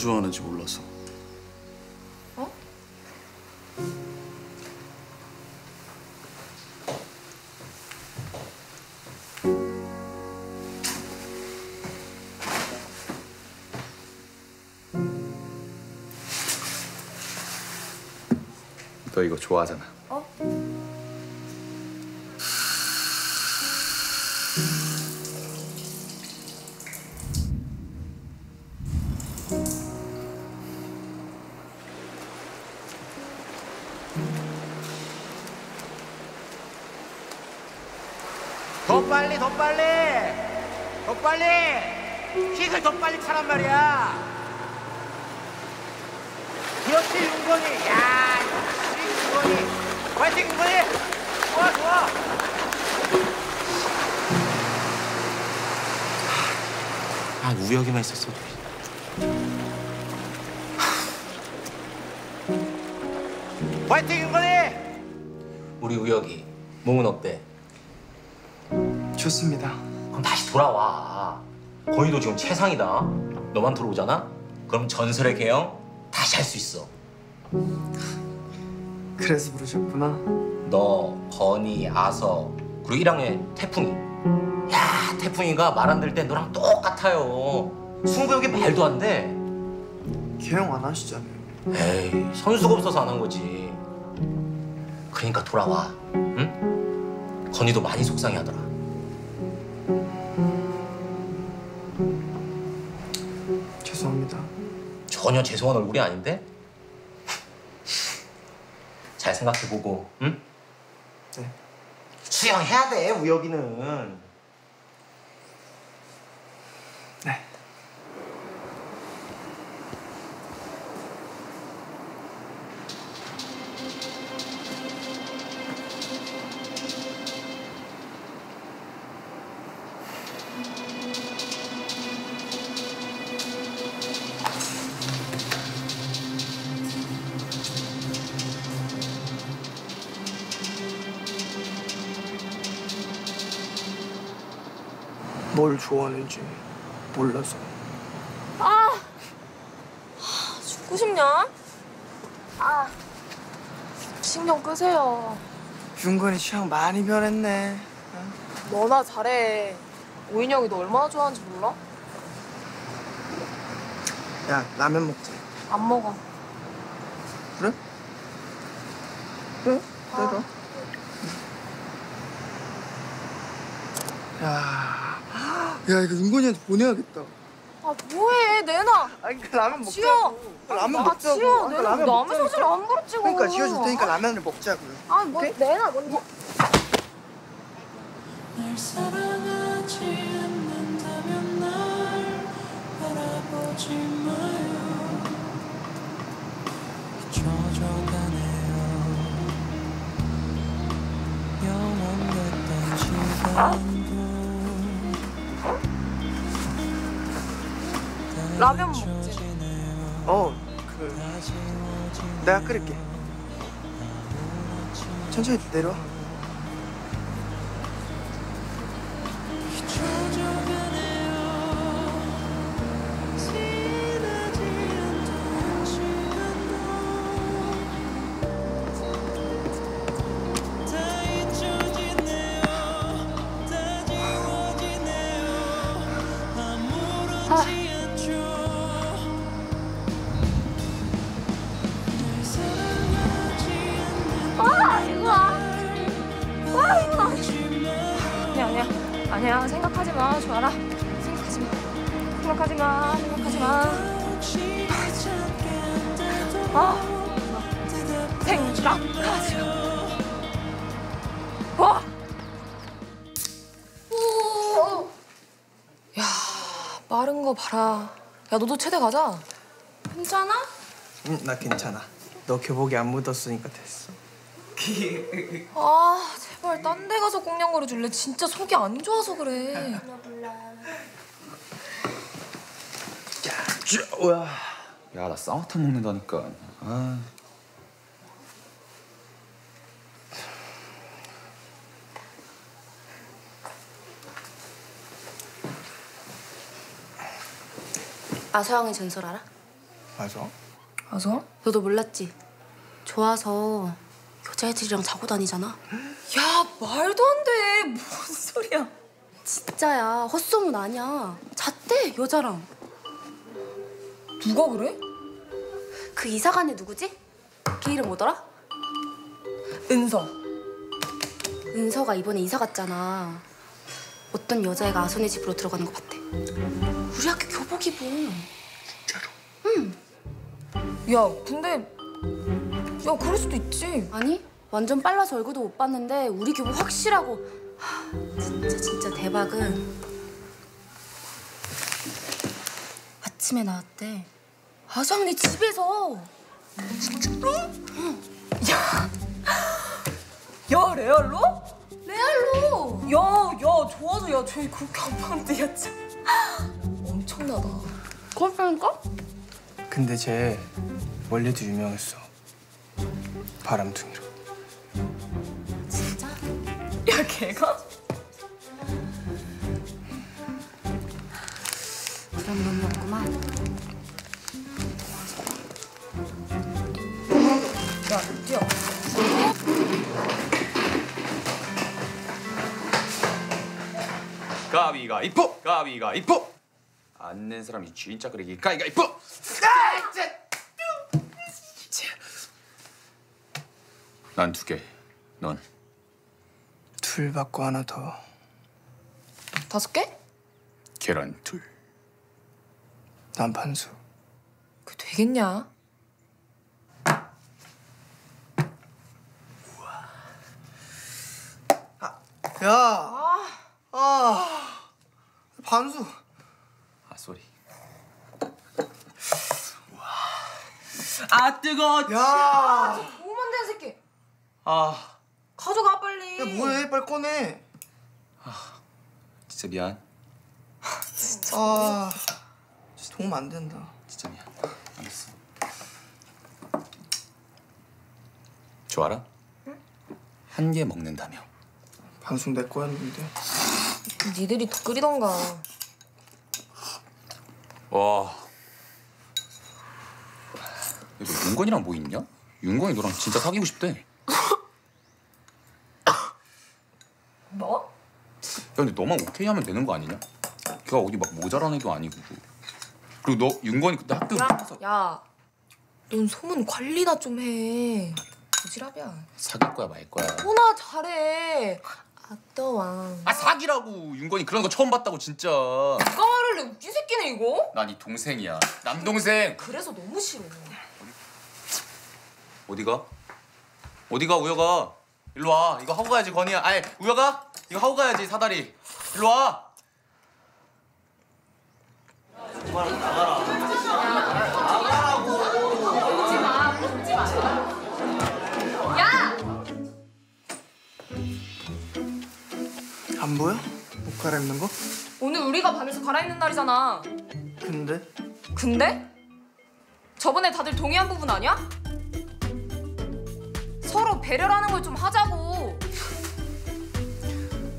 좋아하는지 몰라서. 너 이거 좋아하잖아. 차란 말이야 최상이다. 너만 들어오잖아? 그럼 전설의 개영 다시 할 수 있어. 그래서 부르셨구나. 너, 건이, 아서 그리고 1학년 태풍이. 야, 태풍이가 말 안들때 너랑 똑같아요. 승부욕이 말도 안 돼. 개영 안 하시잖아요. 에이 선수가 없어서 안 한 거지. 그러니까 돌아와. 응? 건이도 많이 속상해하더라. 전혀 죄송한 얼굴이 아닌데? 잘 생각해보고, 응? 네. 수영해야 돼, 우혁이는. 뭘 좋아하는지 몰라서. 아! 죽고 싶냐? 아, 신경 끄세요. 윤건이 취향 많이 변했네. 너나 잘해. 오인영이 너 얼마나 좋아하는지 몰라? 야 라면 먹자. 안 먹어. 그래? 그래? 내가. 야, 야 이거 윤건이한테 보내야겠다. 아, 뭐해. 내놔. 아니 그 라면 먹자고. 지워. 라면 아, 먹자고. 지워. 그 내가 라면 남의. 소리를 함부로 찍어. 그러니까 지워줄 테니까 라면을 먹자고요. 아, 뭐 내놔. 먼저. 날사 라면 먹지. 어, 그 내가 끓일게. 천천히 내려. 아, 봐라. 야, 너도 체대 가자. 괜찮아? 응, 나 괜찮아. 너 교복에 안 묻었으니까 됐어. 아, 제발 딴 데 가서 꽁냥거려 줄래? 진짜 속이 안 좋아서 그래. 야 나 쌍화탕 먹는다니까. 아. 아서영의 전설 알아? 맞아. 아서? 너도 몰랐지? 좋아서 여자애들이랑 자고 다니잖아. 야, 말도 안 돼. 뭔 소리야. 진짜야. 헛소문 아니야. 잤대 여자랑. 누가 그래? 그 이사간애 누구지? 걔 이름 뭐더라? 은서. 은서가 이번에 이사 갔잖아. 어떤 여자애가 아선의 집으로 들어가는 거 봤대. 우리 학교 교복 입어. 야, 근데 야, 그럴 수도 있지. 아니 완전 빨라서 얼굴도 못 봤는데 우리 교복 확실하고 하, 진짜 진짜 대박은 아침에 나왔대 아성네 집에서 야, 레알로? 레알로 야, 야, 좋아서 야, 저희 그렇게 안 봤는데 야, 참. 엄청나다. 그렇다니까? 근데 쟤 원래도 유명했어. 바람둥이로. 진짜? 야, 걔가? 그런 놈이 없구만 야, 뛰어. 가위가 이포 가위가 이포 안낸 사람이 진짜 그러기 가위가위보. 난두 개. 넌 둘 받고 하나 더. 다섯 개? 계란 둘. 난 반수. 그 되겠냐? 야. 아. 반수. 아 쏘리. 아 뜨거. 야. 오만 된 새끼. 아. 가져가 빨리. 야 뭐해? 빨리 꺼내. 진짜 미안. 아. 도움 안 된다. 진짜 미안. 알았어. 좋아라. 한개 먹는다며. 반숙 내 거였는데. 니들이 더 끓이던가. 와. 너 윤건이랑 뭐 있냐? 윤건이 너랑 진짜 사귀고 싶대. 뭐? 야 근데 너만 오케이 하면 되는 거 아니냐? 걔가 어디 막 모자란 애도 아니고. 그리고 너 윤건이 그때 학교 야, 야, 넌 소문 관리나 좀 해. 부지랖이야. 사귈 거야 말 거야. 호나 잘해. 아떠왕. 아 사귀라고 윤건이 그런 거 처음 봤다고 진짜. 해? 웃긴 새끼네 이거. 난 이 동생이야. 남동생. 그래서 너무 싫어. 어디가? 어디가 우혁아? 일로 와. 이거 하고 가야지 건이야. 아이 우혁아 이거 하고 가야지 사다리. 일로 와. 야! 안 보여? 옷 갈아입는 거? 오늘 우리가 반에서 갈아입는 날이잖아. 근데 근데? 저번에 다들 동의한 부분 아니야? 서로 배려라는 걸 좀 하자고.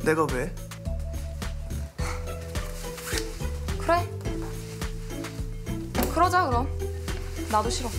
내가 왜? 그래. 그러자 그럼. 나도 싫어.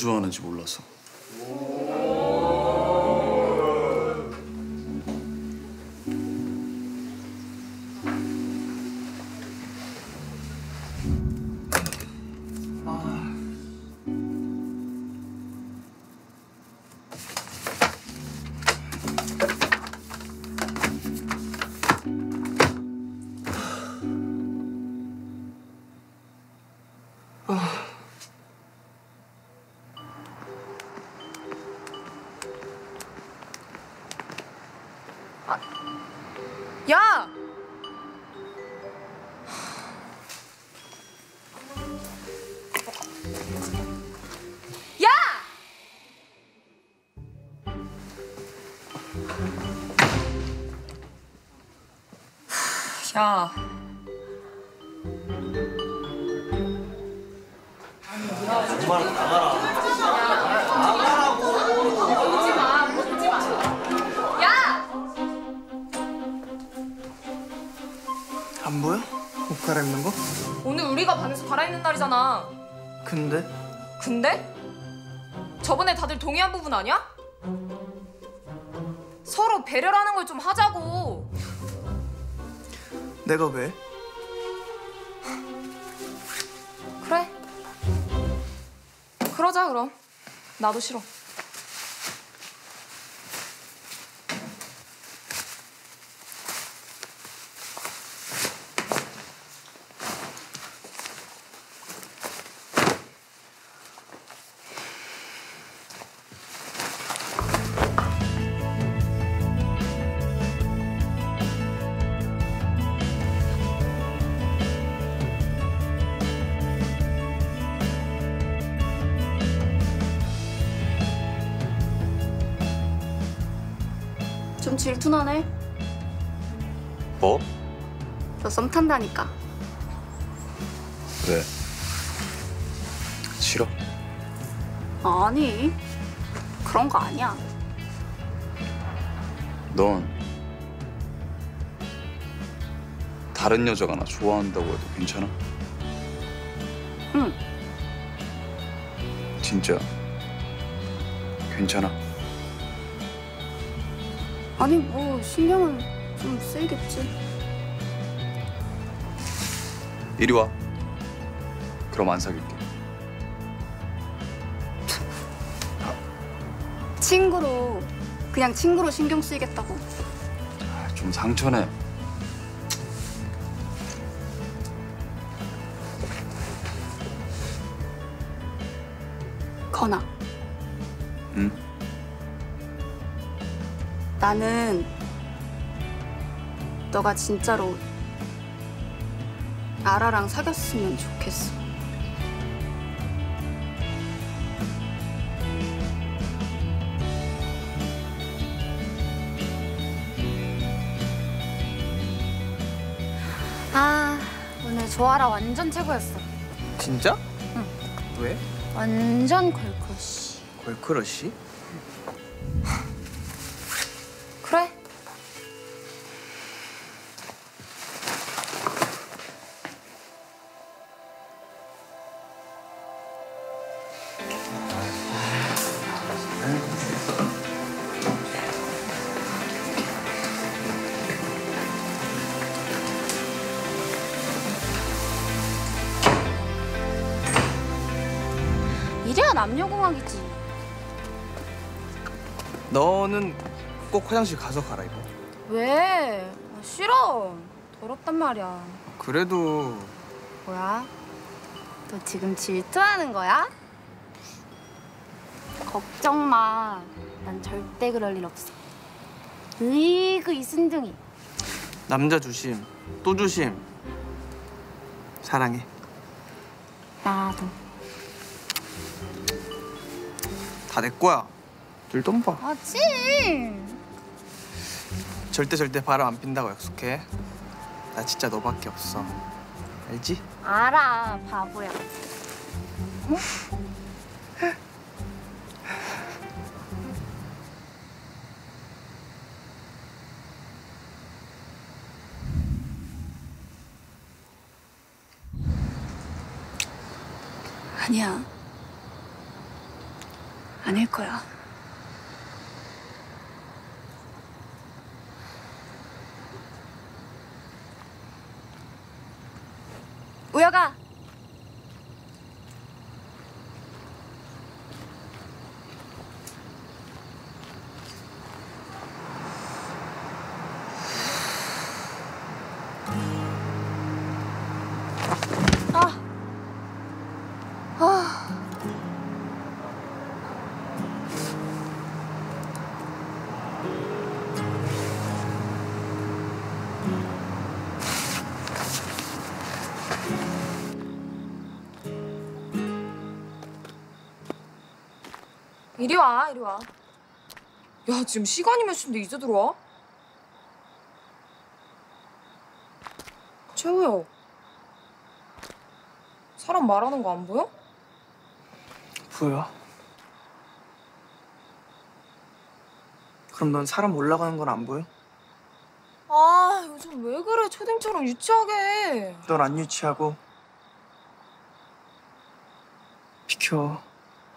좋아하는지 몰라서. 야. 정말 나가라. 마, 마. 야! 안 보여? 옷 갈아입는 거? 오늘 우리가 반에서 갈아입는 날이잖아. 근데 근데? 저번에 다들 동의한 부분 아니야? 서로 배려라는 걸 좀 하자고. 내가 왜? 그래. 그러자 그럼. 나도 싫어. 질투나네. 뭐? 너 썸 탄다니까. 왜? 싫어? 아니, 그런 거 아니야. 넌 다른 여자가 나 좋아한다고 해도 괜찮아? 응. 진짜 괜찮아? 아니 뭐 신경은 좀 쓰이겠지. 이리 와. 그럼 안 사귈게. 친구로 그냥 친구로 신경 쓰이겠다고. 아, 좀 상처네. 나는 너가 진짜로 아라랑 사귀었으면 좋겠어. 아 오늘 조아라 완전 최고였어. 진짜? 응. 왜? 완전 걸크러쉬. 걸크러쉬? 화장실 가서 갈아입어. 왜? 아, 싫어. 더럽단 말이야. 그래도 뭐야? 너 지금 질투하는 거야? 걱정 마. 난 절대 그럴 일 없어. 으이그 이순둥이. 남자 조심, 또 조심. 사랑해. 나도. 다 내 거야. 들던 봐. 아지. 절대 절대 바람 안 핀다고 약속해. 나 진짜 너밖에 없어. 알지? 알아, 바보야. 아 이리 와, 이리 와. 야, 지금 시간이 몇 시인데 이제 들어와? 최우야. 사람 말하는 거 안 보여? 보여. 그럼 넌 사람 올라가는 건 안 보여? 아, 요즘 왜 그래? 초딩처럼 유치하게. 넌 안 유치하고 비켜.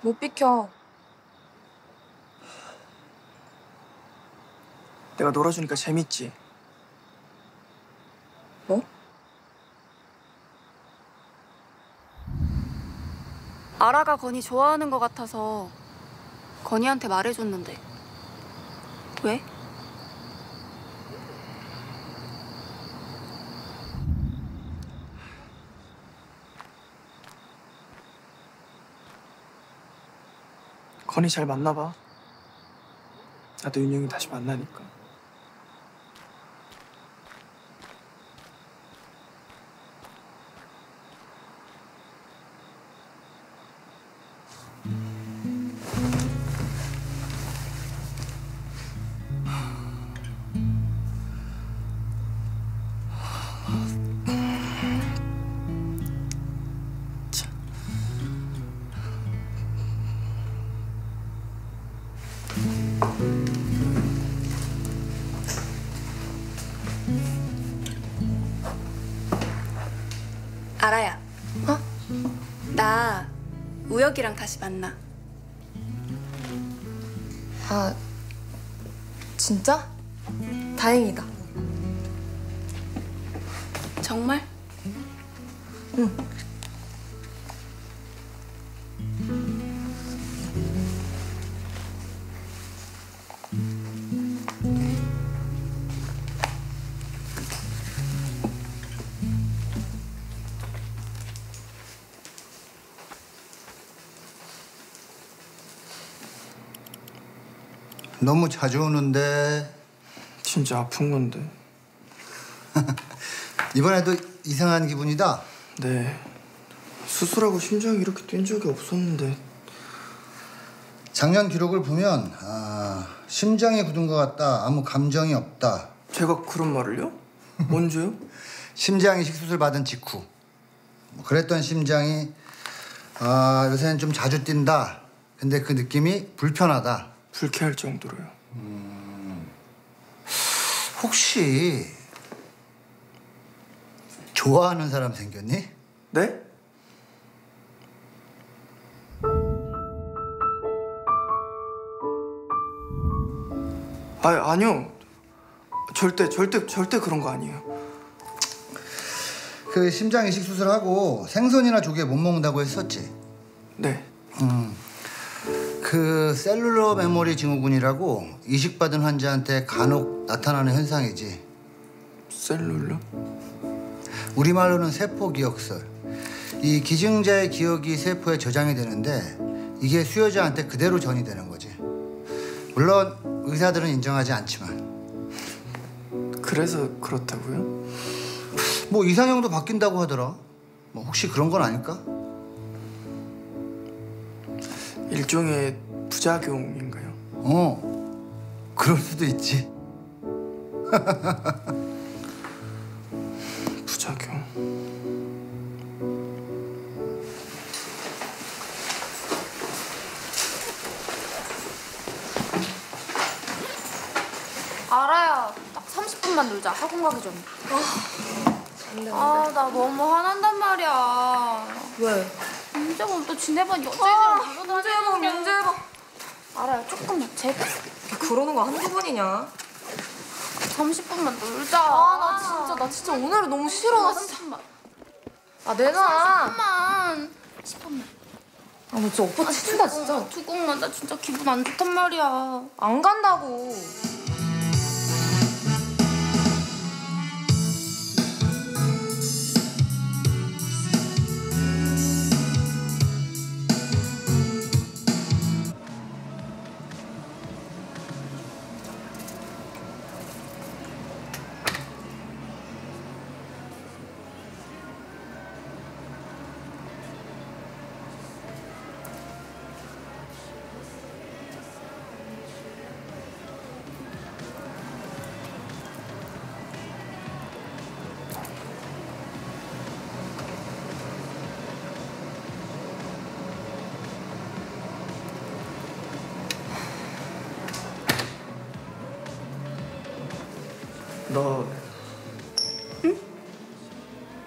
못 비켜. 내가 놀아주니까 재밌지. 뭐? 아라가 건이 좋아하는 것 같아서 건이한테 말해줬는데 왜? 건이 잘 맞나 봐. 나도 윤영이 다시 만나니까. 우혁이랑 다 너무 자주 오는데 진짜 아픈 건데. 이번에도 이상한 기분이다. 네. 수술하고 심장이 이렇게 뛴 적이 없었는데 작년 기록을 보면 아, 심장이 굳은 것 같다. 아무 감정이 없다. 제가 그런 말을요? 언제요? 심장 이식 수술 받은 직후. 뭐 그랬던 심장이 아, 요새는 좀 자주 뛴다. 근데 그 느낌이 불편하다. 불쾌할 정도로요. 혹시 좋아하는 사람 생겼니? 네? 아 아니요. 절대 절대 절대 그런 거 아니에요. 그 심장 이식 수술하고 생선이나 조개 못 먹는다고 했었지. 네. 음. 그 셀룰러 메모리 증후군이라고 이식받은 환자한테 간혹 나타나는 현상이지. 셀룰러? 우리말로는 세포 기억설. 이 기증자의 기억이 세포에 저장이 되는데 이게 수여자한테 그대로 전이되는 거지. 물론 의사들은 인정하지 않지만 그래서 그렇다고요? 뭐 이상형도 바뀐다고 하더라. 뭐 혹시 그런 건 아닐까? 일종의 부작용인가요? 어, 그럴 수도 있지. 부작용. 알아요. 딱 30분만 놀자. 학원 가기 전에. 아, 나 너무 화난단 말이야. 왜? 문제가 또 지네번 여자애들이랑 문제봐, 문제봐. 알아요. 조금만 제발. 그러는 거 한두 번이냐? 30분만 놀자. 아, 나 진짜 나 진짜 오늘은 너무 싫어. 나 진짜. 아, 내놔. 10분만. 10분만. 아, 너 진짜 오빠 치준다, 진짜. 두 곡만 나 진짜 기분 안 좋단 말이야. 안 간다고.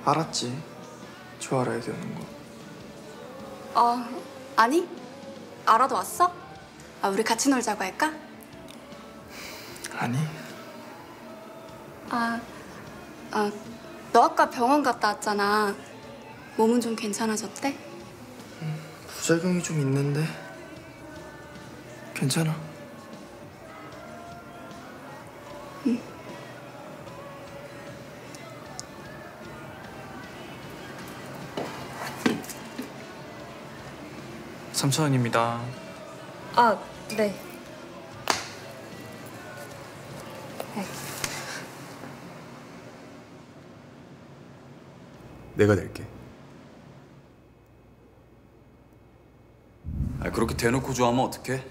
알았지? 저 알아야 되는 거. 어, 아니? 알아도 왔어? 아, 우리 같이 놀자고 할까? 아니. 아, 아, 너 아까 병원 갔다 왔잖아. 몸은 좀 괜찮아졌대? 음, 부작용이 좀 있는데 괜찮아. 응. 3천 원입니다. 아, 네. 네. 내가 낼게. 아, 그렇게 대놓고 좋아하면 어떡해?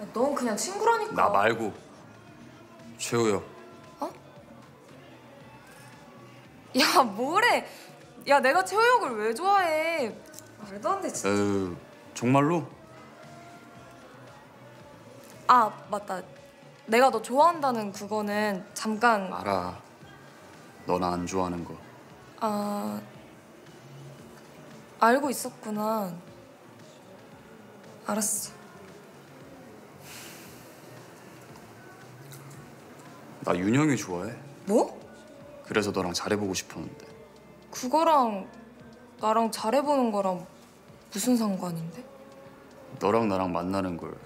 아, 넌 그냥 친구라니까. 나 말고. 최우혁. 어? 야, 뭐래. 야, 내가 최우혁을 왜 좋아해. 말도 안 돼, 진짜. 에휴 정말로? 아, 맞다. 내가 너 좋아한다는 그거는 잠깐 알아. 너나 안 좋아하는 거. 아, 알고 있었구나. 알았어. 나 윤영이 좋아해. 뭐? 그래서 너랑 잘해보고 싶었는데. 그거랑 나랑 잘해보는 거랑 무슨 상관인데? 너랑 나랑 만나는 걸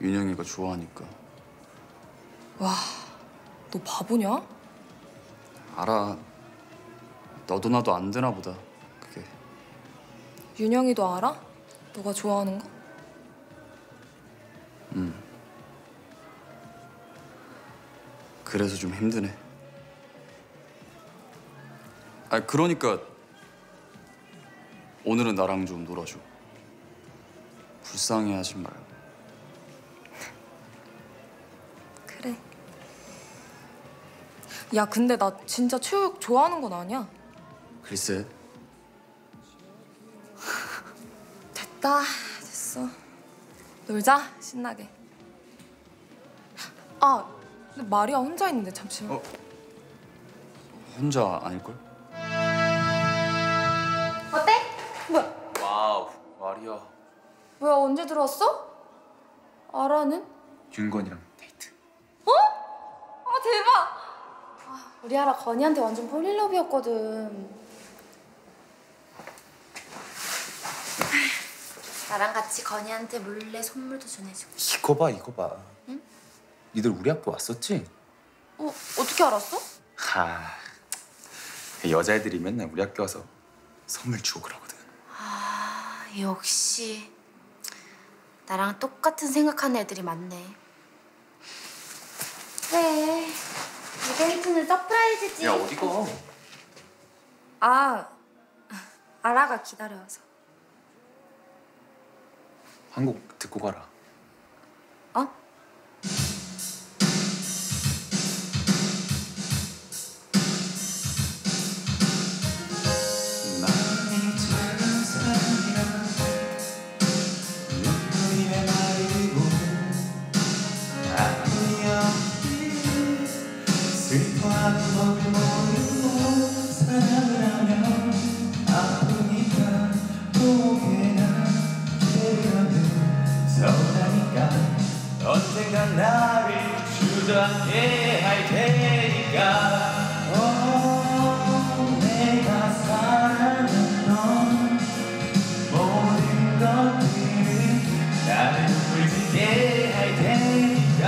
윤영이가 좋아하니까. 와, 너 바보냐? 알아. 너도 나도 안 되나 보다. 그게. 윤영이도 알아? 너가 좋아하는 거? 음. 그래서 좀 힘드네. 아, 그러니까 오늘은 나랑 좀 놀아줘. 불쌍해하지 말고. 그래. 야, 근데 나 진짜 최욱 좋아하는 건 아니야. 글쎄, 됐다. 됐어. 놀자. 신나게. 아, 근데 마리아 혼자 있는데 잠시만. 혼자 아닐걸? 뭐야? wow 마리아 뭐야 언제 들어왔어? 아라는? 윤건이랑 어? 아 대박! 아, 우리 아라 건이한테 완전 폴릴러브였거든. 나랑 같이 건이한테 몰래 선물도 전해주고. 이거 봐 이거 봐 응? 니들 우리 학교 왔었지? 어 어떻게 알았어? 하 여자애들이 맨날 우리 학교 와서 선물 주고 아 역시 나랑 똑같은 생각하는 애들이 많네. 그래 이벤트는 surprise지. 야 어디 가? 아 아라가 기다려서. 한곡 듣고 가라 주저앉게 할 테니까 어, 내가 사랑하는 넌 모든 것들을 나를 울지게 할 테니까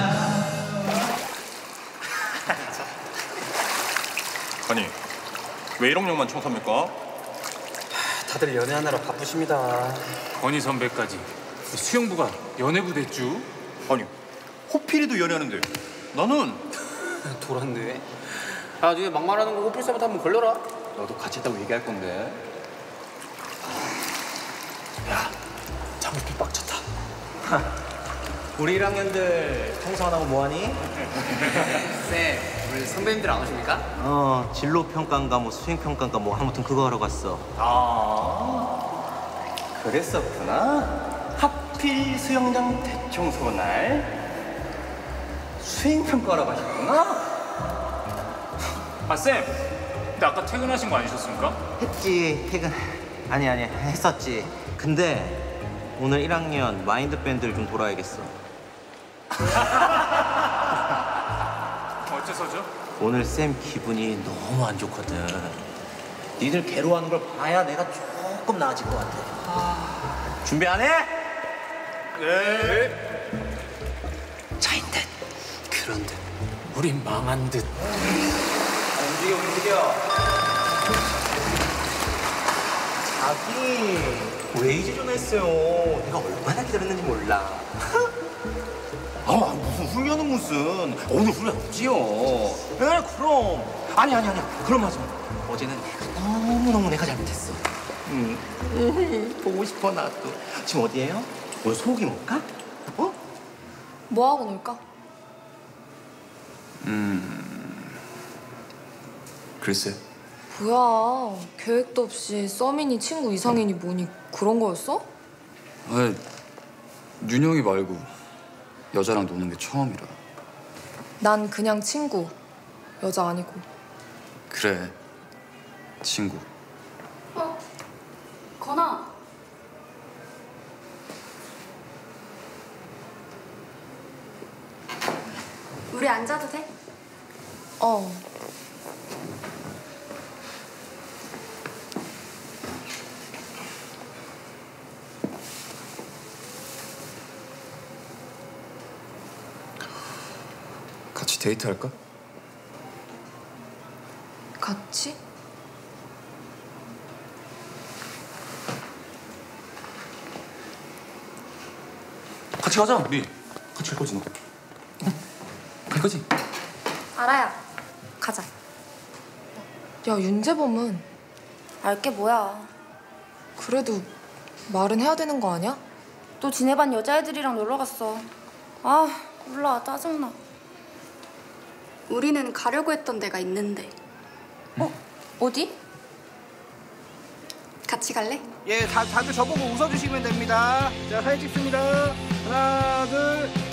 아니 왜 1학년만 청소합니까? 다들 연애하느라 바쁘십니다. 건희 선배까지 수영부가 연애부 됐쥬? 아니 호필이도 연애하는데 나는 돌았네. 아, 니네 막말하는 거 호필쌤한테 한번 걸려라. 너도 같이 했다고 얘기할 건데. 야, 장비 빡쳤다. 우리 1학년들 청소 안 하고 뭐하니? 쌤, 우리 선배님들 안 오십니까? 어, 진로 평가인가 뭐 수행 평가인가 뭐 아무튼 그거 하러 갔어. 아, 그랬었구나. 하필 수영장 대청소 날 수행 평가하러 가셨구나. 아 쌤, 근데 아까 퇴근하신 거 아니셨습니까? 했지 퇴근 아니 아니 했었지. 근데 오늘 1학년 마인드 밴드를 좀 돌아야겠어. 어째서죠? 오늘 쌤 기분이 너무 안 좋거든. 니들 괴로워하는 걸 봐야 내가 조금 나아질 것 같아. 준비 안 해? 네. 차인 듯. 그런 듯. 우린 망한 듯. 움직여 움직여. 자기 왜 이제 전화했어요? 내가 얼마나 기다렸는지 몰라. 아 무슨 훈련은 무슨 오늘 훈련 없지요. 네 그럼 아니 아니 아니 그럼 하지 마. 어제는 내가 너무 너무 내가 잘못했어. 음 보고 싶어 나도. 지금 어디에요? 오늘 소고기 먹을까? 어? 뭐 하고 놀까? 음. 글쎄. 뭐야 계획도 없이 써민이 친구 이상인이 뭐니 그런 거였어? 아, 윤영이 말고 여자랑 노는 게 처음이라. 난 그냥 친구 여자 아니고 그래. 친구. 어 우리 앉아도 돼? 어. 같이 데이트할까? 같이? 같이 가자 우리 같이 갈 거지 너 응? 갈 거지? 알아야. 가자. 야 윤재범은 알게 뭐야. 그래도 말은 해야 되는 거 아니야? 또 지네 반 여자애들이랑 놀러 갔어. 아 몰라 짜증나. 우리는 가려고 했던 데가 있는데 어디? 같이 갈래? 예, 다, 다들 저보고 웃어주시면 됩니다. 자, 사진 찍습니다. 하나, 둘.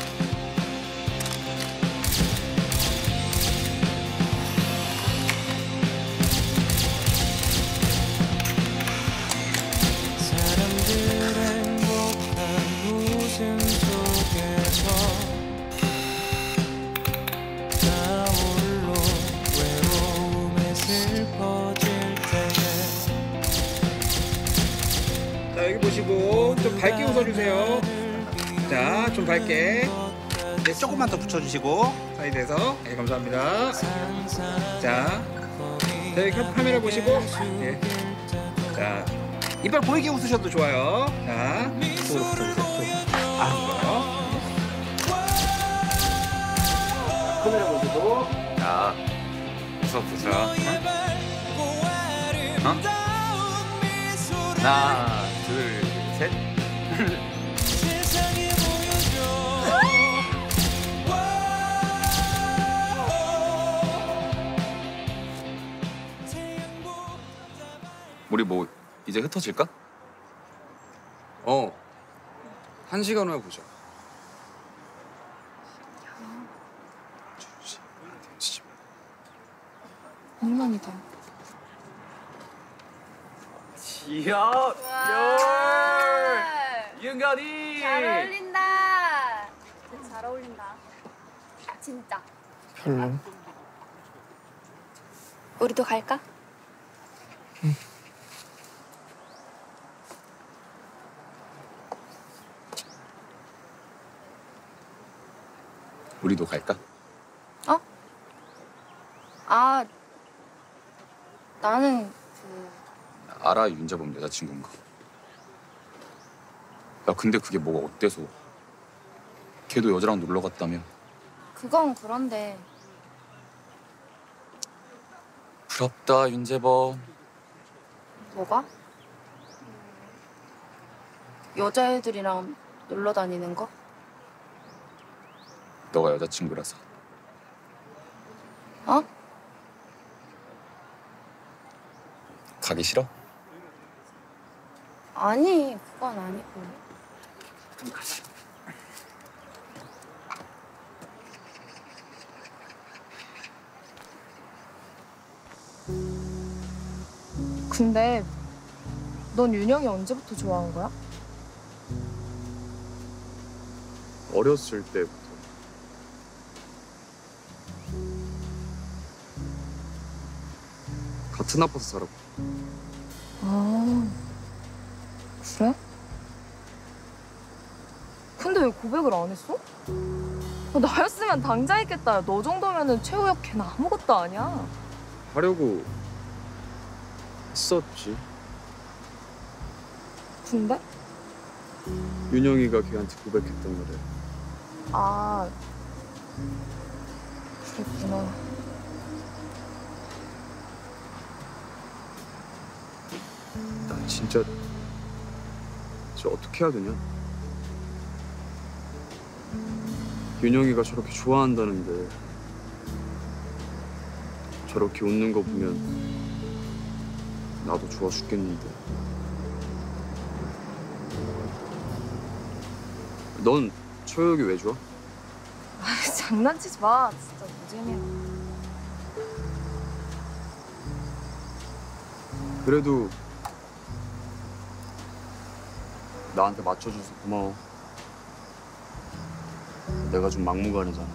자, 여기 보시고 좀 밝게 웃어주세요. 자, 좀 밝게. 네, 조금만 더 붙여주시고 사이드에서. 네, 감사합니다. 자, 자 여기 카- 카메라 보시고. 예. 자, 이빨 보이게 웃으셔도 좋아요. 자, 손으로 붙여주세요. 손. 아, 이거요. 카메라 보시고. 야 웃어 보자 어? 어? 하나 둘셋 세상에 보여줘 우리 뭐 이제 흩어질까? 어. 한 시간 후에 보자. 엉망이다. 이야 열 이은가니 잘 어울린다. 잘 어울린다. 진짜. 별로. 우리도 갈까? 우리도 갈까? 아 나는 알아 윤재범 여자친구인 거. 야 근데 그게 뭐가 어때서? 걔도 여자랑 놀러 갔다며. 그건 그런데 부럽다 윤재범. 뭐가? 여자애들이랑 놀러 다니는 거? 너가 여자친구라서. 어? 가기 싫어? 아니 그건 아니고 근데 넌 윤영이 언제부터 좋아한 거야? 어렸을 때부터. 같은 아파트 살았고. 아 그래? 근데 왜 고백을 안 했어? 아, 나였으면 당장 했겠다. 너 정도면은 최우혁 걔는 아무것도 아니야. 하려고 했었지. 근데? 윤영이가 걔한테 고백했단 말이야. 아 그랬구나. 나 진짜 진짜 어떻게 해야 되냐? 윤영이가 저렇게 좋아한다는데 저렇게 웃는 거 보면 나도 좋아 죽겠는데 넌 초혁이 왜 좋아? 아, 장난치지 마. 진짜 노잼이야. 그래도 나한테 맞춰줘서 고마워 내가 좀 막무가내잖아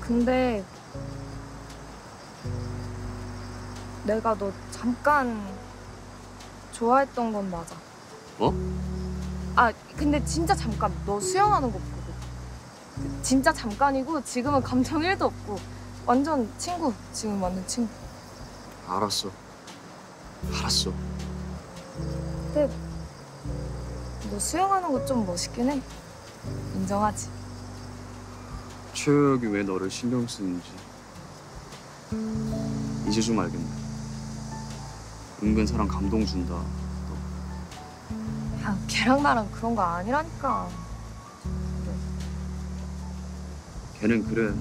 근데 내가 너 잠깐 좋아했던 건 맞아. 뭐? 아 근데 진짜 잠깐 너 수영하는 거 보고 진짜 잠깐이고 지금은 감정 1도 없고 완전 친구 지금 완전 친구 알았어. 알았어. 근데 너 수영하는 거 좀 멋있긴 해 인정하지 최혁이 왜 너를 신경 쓰는지 이제 좀 알겠네. 은근 사람 감동 준다. 야 걔랑 나랑 그런 거 아니라니까 걔는 그래.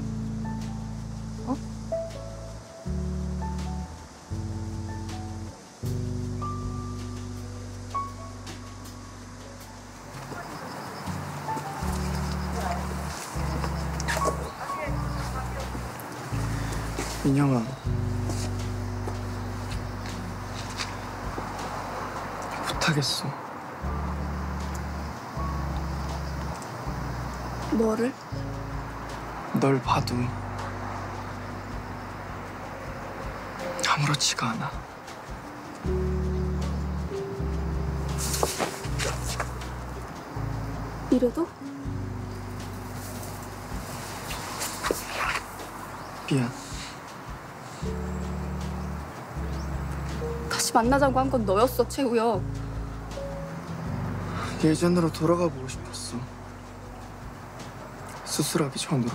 만나자고 한 건 너였어, 최우혁. 예전으로 돌아가 보고 싶었어 수술하기 전으로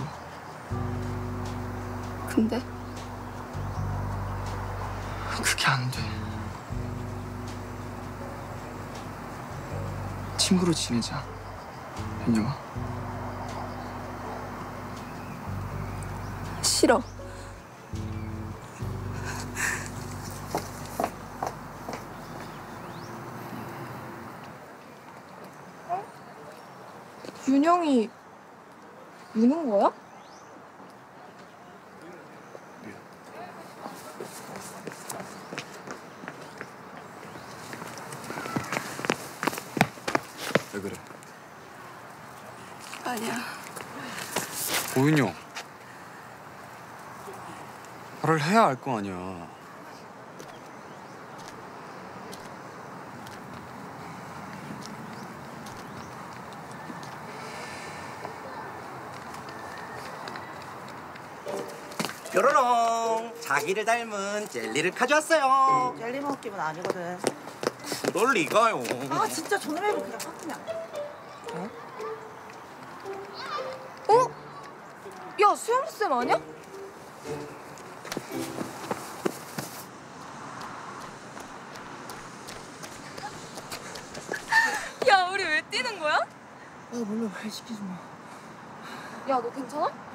근데 그게 안 돼. 친구로 지내자. 민영아. 싫어. 윤영이 우는 거야? 왜 그래? 아니야. 고윤이 말을 해야 알 거 아니야. 뾰로롱 자기를 닮은 젤리를 가져왔어요. 젤리 먹을 기분 아니거든. 그럴 리가요. 아 진짜 저놈의 입을 그냥 확 그냥. 어? 야 수영쌤 아니야? 야 우리 왜 뛰는 거야? 아 몰라 말 시키지 마. 야 너 괜찮아?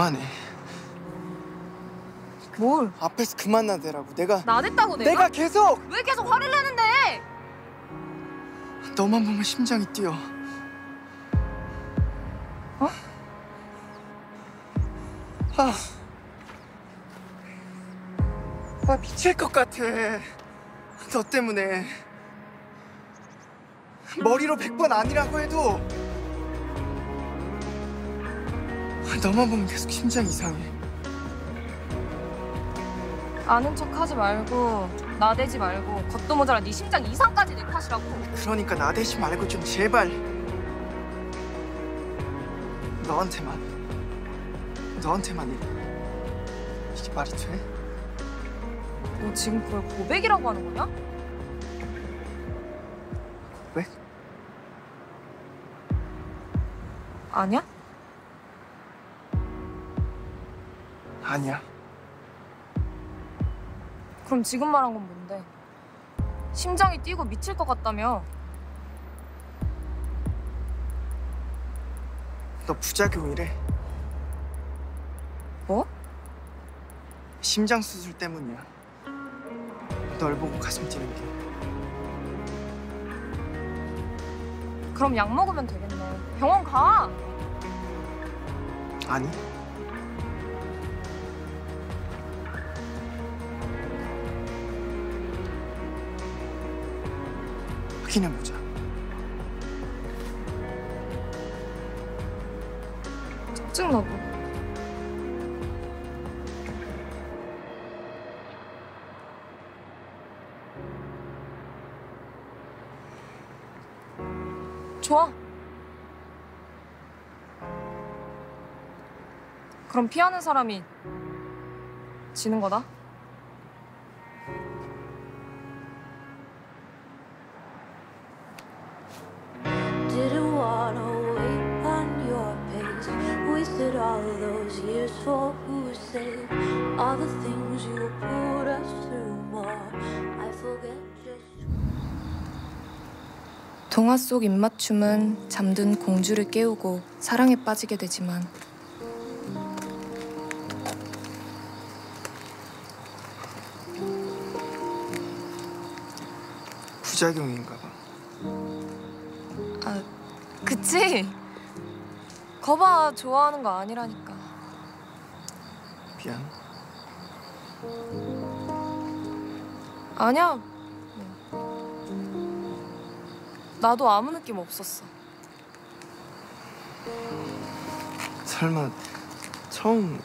그만해. 뭘? 앞에서 그만 나대라고. 내가 나댔다고 내가? 내가 계속 왜 계속 화를 내는데? 너만 보면 심장이 뛰어. 어? 아, 아 미칠 것 같아. 너 때문에 머리로 백 번 아니라고 해도 너만 보면 계속 심장이 이상해. 아는 척 하지 말고 나대지 말고 겉도 모자라 네 심장 이상까지 내 탓이라고 그러니까 나대지 말고 좀 제발 너한테만 너한테만 이래. 이게 말이 돼? 너 지금 그걸 고백이라고 하는 거냐? 왜? 아니야? 아니야. 그럼 지금 말한 건 뭔데? 심장이 뛰고 미칠 것 같다며 너 부작용이래. 뭐? 심장 수술 때문이야. 널 보고 가슴 뛰는 게. 그럼 약 먹으면 되겠네 병원 가 아니. 확인해보자. 짜증나고. 좋아. 그럼 피하는 사람이 지는 거다. 동화 속 입맞춤은 잠든 공주를 깨우고 사랑에 빠지게 되지만 부작용인가 봐. 아 그치? 거봐 좋아하는 거 아니라니까. 미안. 아니야. 나도 아무 느낌 없었어. 설마 처음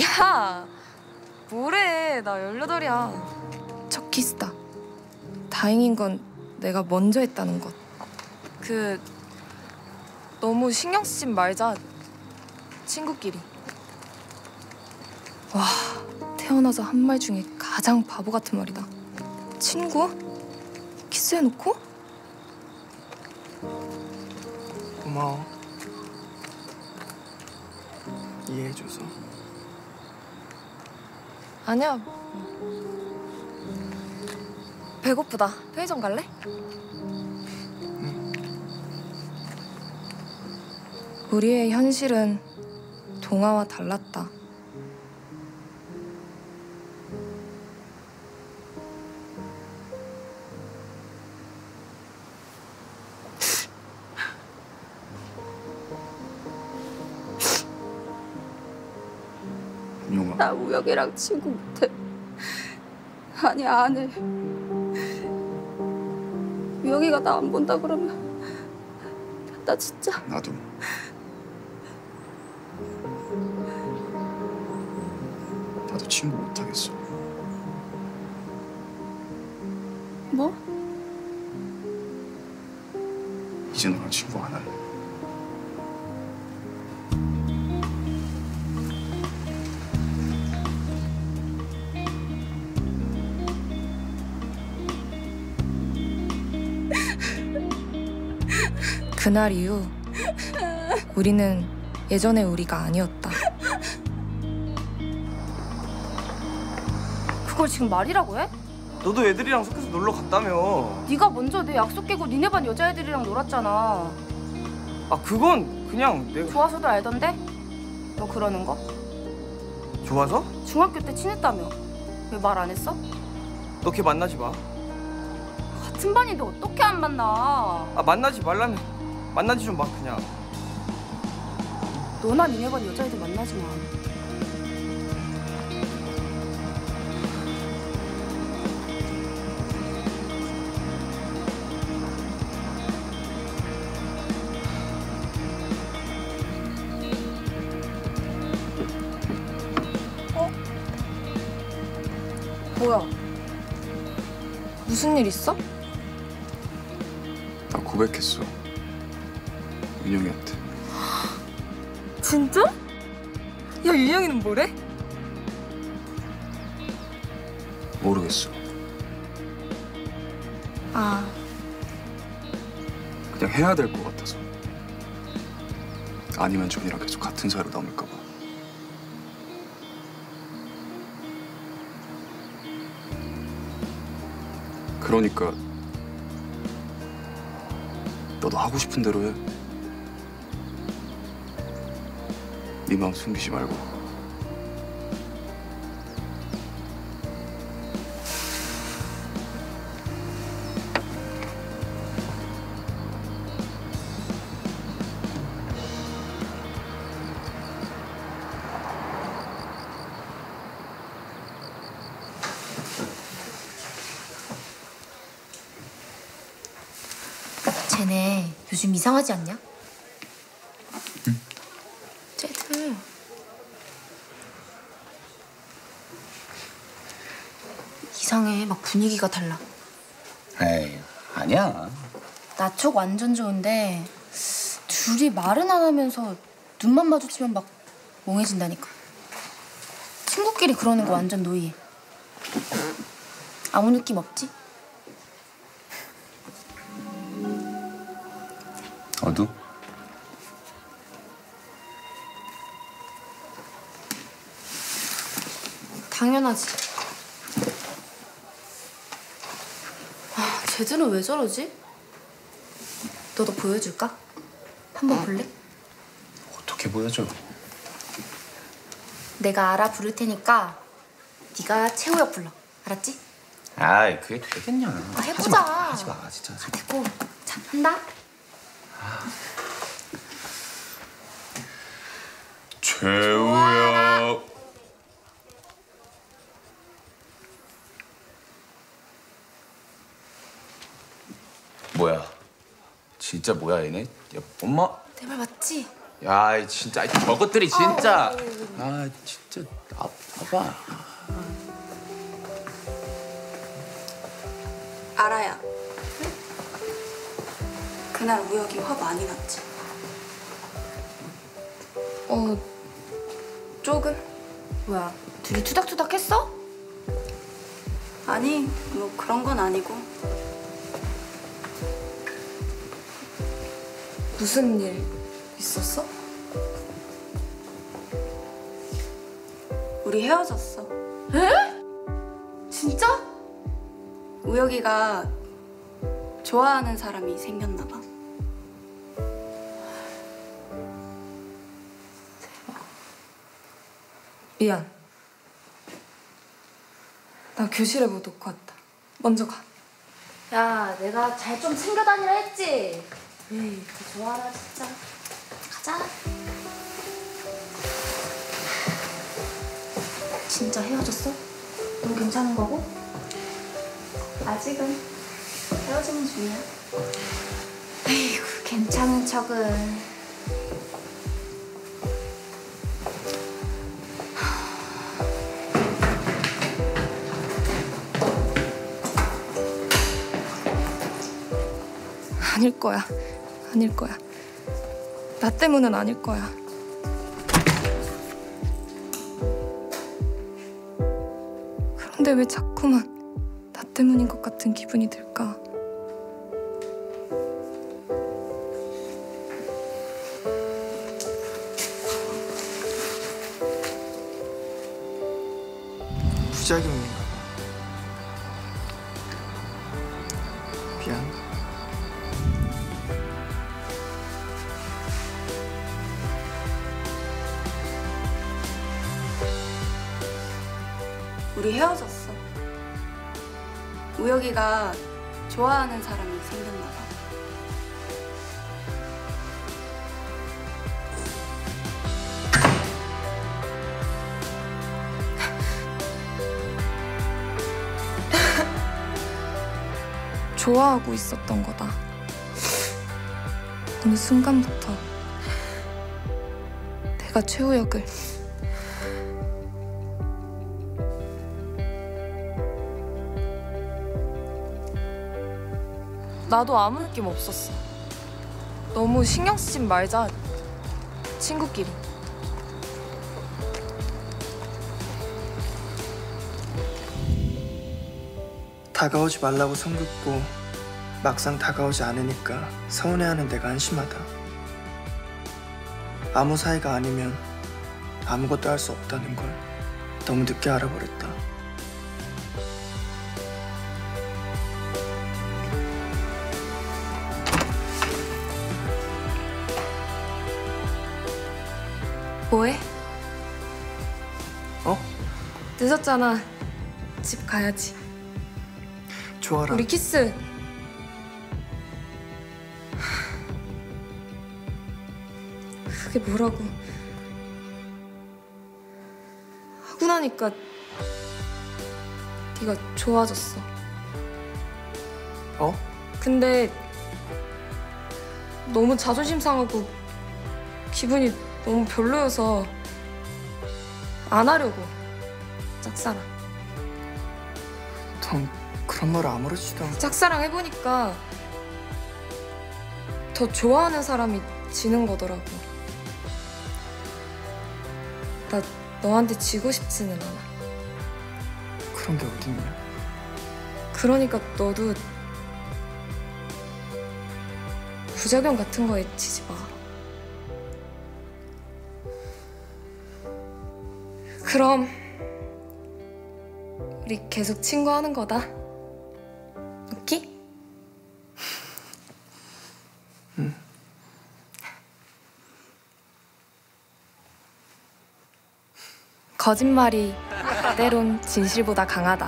야, 뭐래? 나 열여덟이야. 첫 키스다. 다행인 건 내가 먼저 했다는 것. 그 너무 신경 쓰지 말자. 친구끼리. 와, 태어나서 한 말 중에 가장 바보 같은 말이다. 친구? 키스해놓고? 고마워. 이해해줘서. 아니야. 배고프다. 편의점 갈래? 우리의 현실은 동화와 달랐다. 우혁이랑 친구 못해. 아니 안 해. 우혁이가 나 안 본다 그러면 나 진짜 나도 나도 친구 못하겠어 뭐? 이제 너랑 친구 안 할래 그날 이후 우리는 예전의 우리가 아니었다. 그걸 지금 말이라고 해? 너도 애들이랑 섞여서 놀러 갔다며. 네가 먼저 내 약속 깨고 니네 반 여자애들이랑 놀았잖아. 아 그건 그냥 내가 좋아서도 알던데? 너 그러는 거? 좋아서? 중학교 때 친했다며. 왜 말 안 했어? 너 걔 만나지 마. 같은 반인데 어떻게 안 만나? 아 만나지 말라면 만나지 좀 마 그냥. 너나 니네 반 여자애들 만나지 마. 뭐야? 무슨 일 있어? 나 고백했어 윤영이한테 진짜? 야 윤영이는 뭐래? 모르겠어 아 그냥 해야 될 것 같아서 아니면 전이랑 계속 같은 사이로 남을까 봐 그러니까 너도 하고 싶은 대로 해. 네 마음 숨기지 말고. 분위기가 달라 에이 아니야. 나 쪽 완전 좋은데 둘이 말은 안 하면서 눈만 마주치면 막 멍해진다니까 친구끼리 그러는 거 완전 노예 아무 느낌 없지? 어두? 당연하지 쟤들은 왜 저러지? 너도 보여줄까? 한번 볼래? 어떻게 보여줘? 내가 알아 부를 테니까 네가 최우혁 불러 알았지? 아이 그게 되겠냐? 아, 해보자. 하지 마, 하지 마 진짜. 하지 마. 됐고 자 한다 최우야. 뭐야? 진짜 뭐야 얘네? 야, 엄마? 내 말 맞지? 야, 이 진짜 이 저것들이 진짜. 아, 진짜 아, 봐봐. 알아야. 그날 우혁이 화 많이 났지. 어 조금 뭐야 둘이 투닥투닥 했어? 아니, 뭐 그런 건 아니고. 무슨 일 있었어? 우리 헤어졌어. 에? 진짜? 우혁이가 좋아하는 사람이 생겼나 봐. 미안. 나 교실에 뭐 놓고 왔다. 먼저 가. 야 내가 잘 좀 챙겨 다니라 했지 에이 그 좋아라 진짜 가자 진짜 헤어졌어? 넌 괜찮은 거고? 아직은 헤어지는 중이야. 에이구 괜찮은 척은 아닐 거야. 아닐 거야. 나 때문은 아닐 거야. 그런데 왜 자꾸만 나 때문인 것 같은 기분이 들까? 부작용인가 좋아하고 있었던 거다. 어느 순간부터 내가 최우혁을 나도 아무 느낌 없었어. 너무 신경 쓰지 말자. 친구끼리. 다가오지 말라고 손 긋고 막상 다가오지 않으니까 서운해하는 내가 한심하다. 아무 사이가 아니면 아무것도 할 수 없다는 걸 너무 늦게 알아버렸다. 뭐해? 어? 늦었잖아. 집 가야지. 좋아라. 우리 키스. 뭐라고? 하고 나니까 네가 좋아졌어. 어? 근데 너무 자존심 상하고 기분이 너무 별로여서 안 하려고 짝사랑. 넌 그런 말 아무렇지도 않고 짝사랑 해보니까 더 좋아하는 사람이 지는 거더라고. 너한테 지고 싶지는 않아. 그런 게 어딨냐 그러니까 너도 부작용 같은 거에 치지 마. 그럼 우리 계속 친구하는 거다. 거짓말이 때론 진실보다 강하다.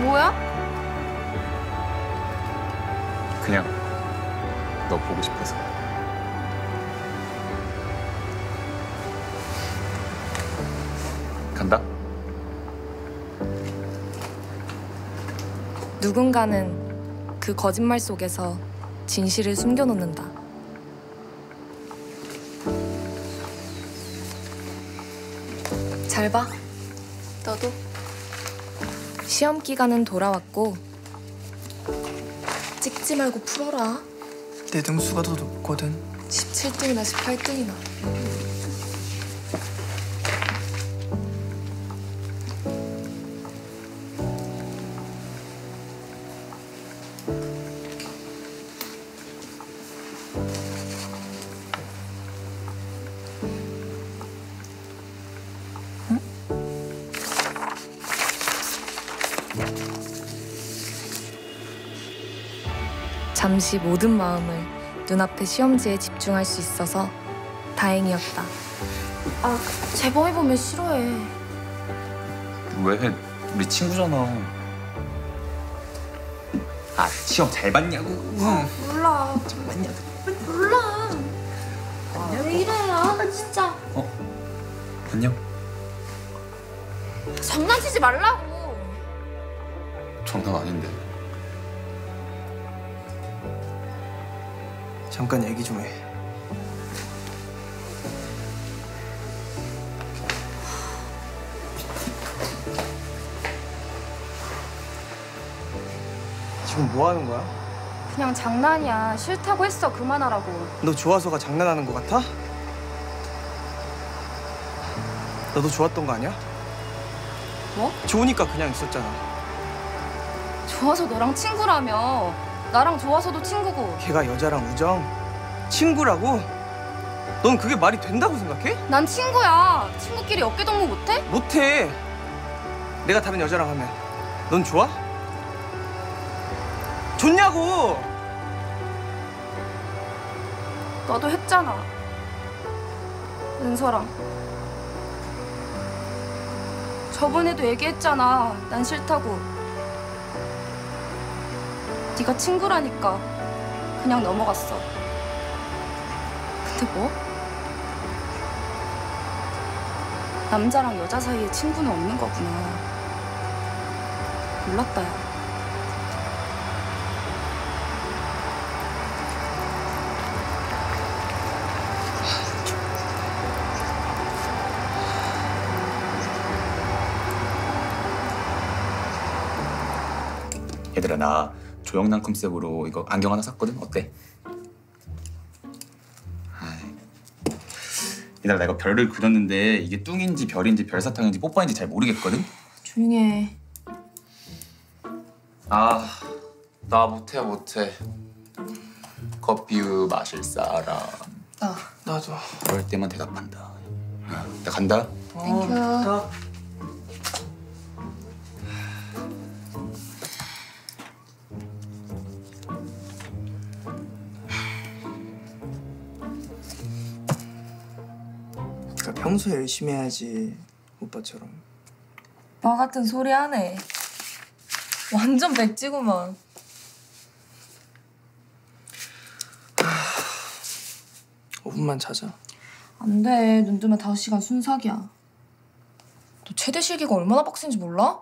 뭐야? 그냥 너 보고 싶어 누군가는 그 거짓말 속에서 진실을 숨겨놓는다. 잘 봐. 너도 시험 기간은 돌아왔고 찍지 말고 풀어라. 내 등수가 더 높거든 17등이나 18등이나. 잠시 모든 마음을 눈앞의 시험지에 집중할 수 있어서 다행이었다. 아 재범이 보면 싫어해. 왜? 우리 친구잖아. 아 시험 잘 봤냐고? 몰라. 몰라. 왜 이래요? 진짜. 안녕. 장난치지 말라고. 장난 아닌데. 잠깐 얘기 좀 해 지금 뭐 하는 거야? 그냥 장난이야. 싫다고 했어. 그만하라고. 너 좋아서가 장난하는 거 같아? 너도 좋았던 거 아니야? 뭐? 좋으니까 그냥 있었잖아 좋아서 너랑 친구라며. 나랑 좋아서도 친구고. 걔가 여자랑 우정? 친구라고? 넌 그게 말이 된다고 생각해? 난 친구야. 친구끼리 어깨 동무 못해? 못해 내가 다른 여자랑 하면 넌 좋아? 좋냐고 너도 했잖아. 은서랑. 저번에도 얘기했잖아. 난 싫다고. 네가 친구라니까 그냥 넘어갔어. 근데 뭐? 남자랑 여자 사이에 친구는 없는 거구나. 몰랐다. 야. 얘들아 나 조영남 컨셉으로 이거 안경 하나 샀거든. 어때? 아이. 나 이거 별을 그렸는데 이게 똥인지 별인지 별사탕인지 뽀빠이인지 잘 모르겠거든. 조용히 해. 아, 나 못해 못해. 커피 마실 사람. 나. 나도. 그럴 때만 대답한다. 야, 나 간다. thank you. 그 평소에 열심히 해야지 오빠처럼 오빠 같은 소리 하네. 완전 백지구만. 5분만 자자 아안 돼. 눈 뜨면 5시간 순삭이야. 너 최대 실기가 얼마나 빡센지 몰라?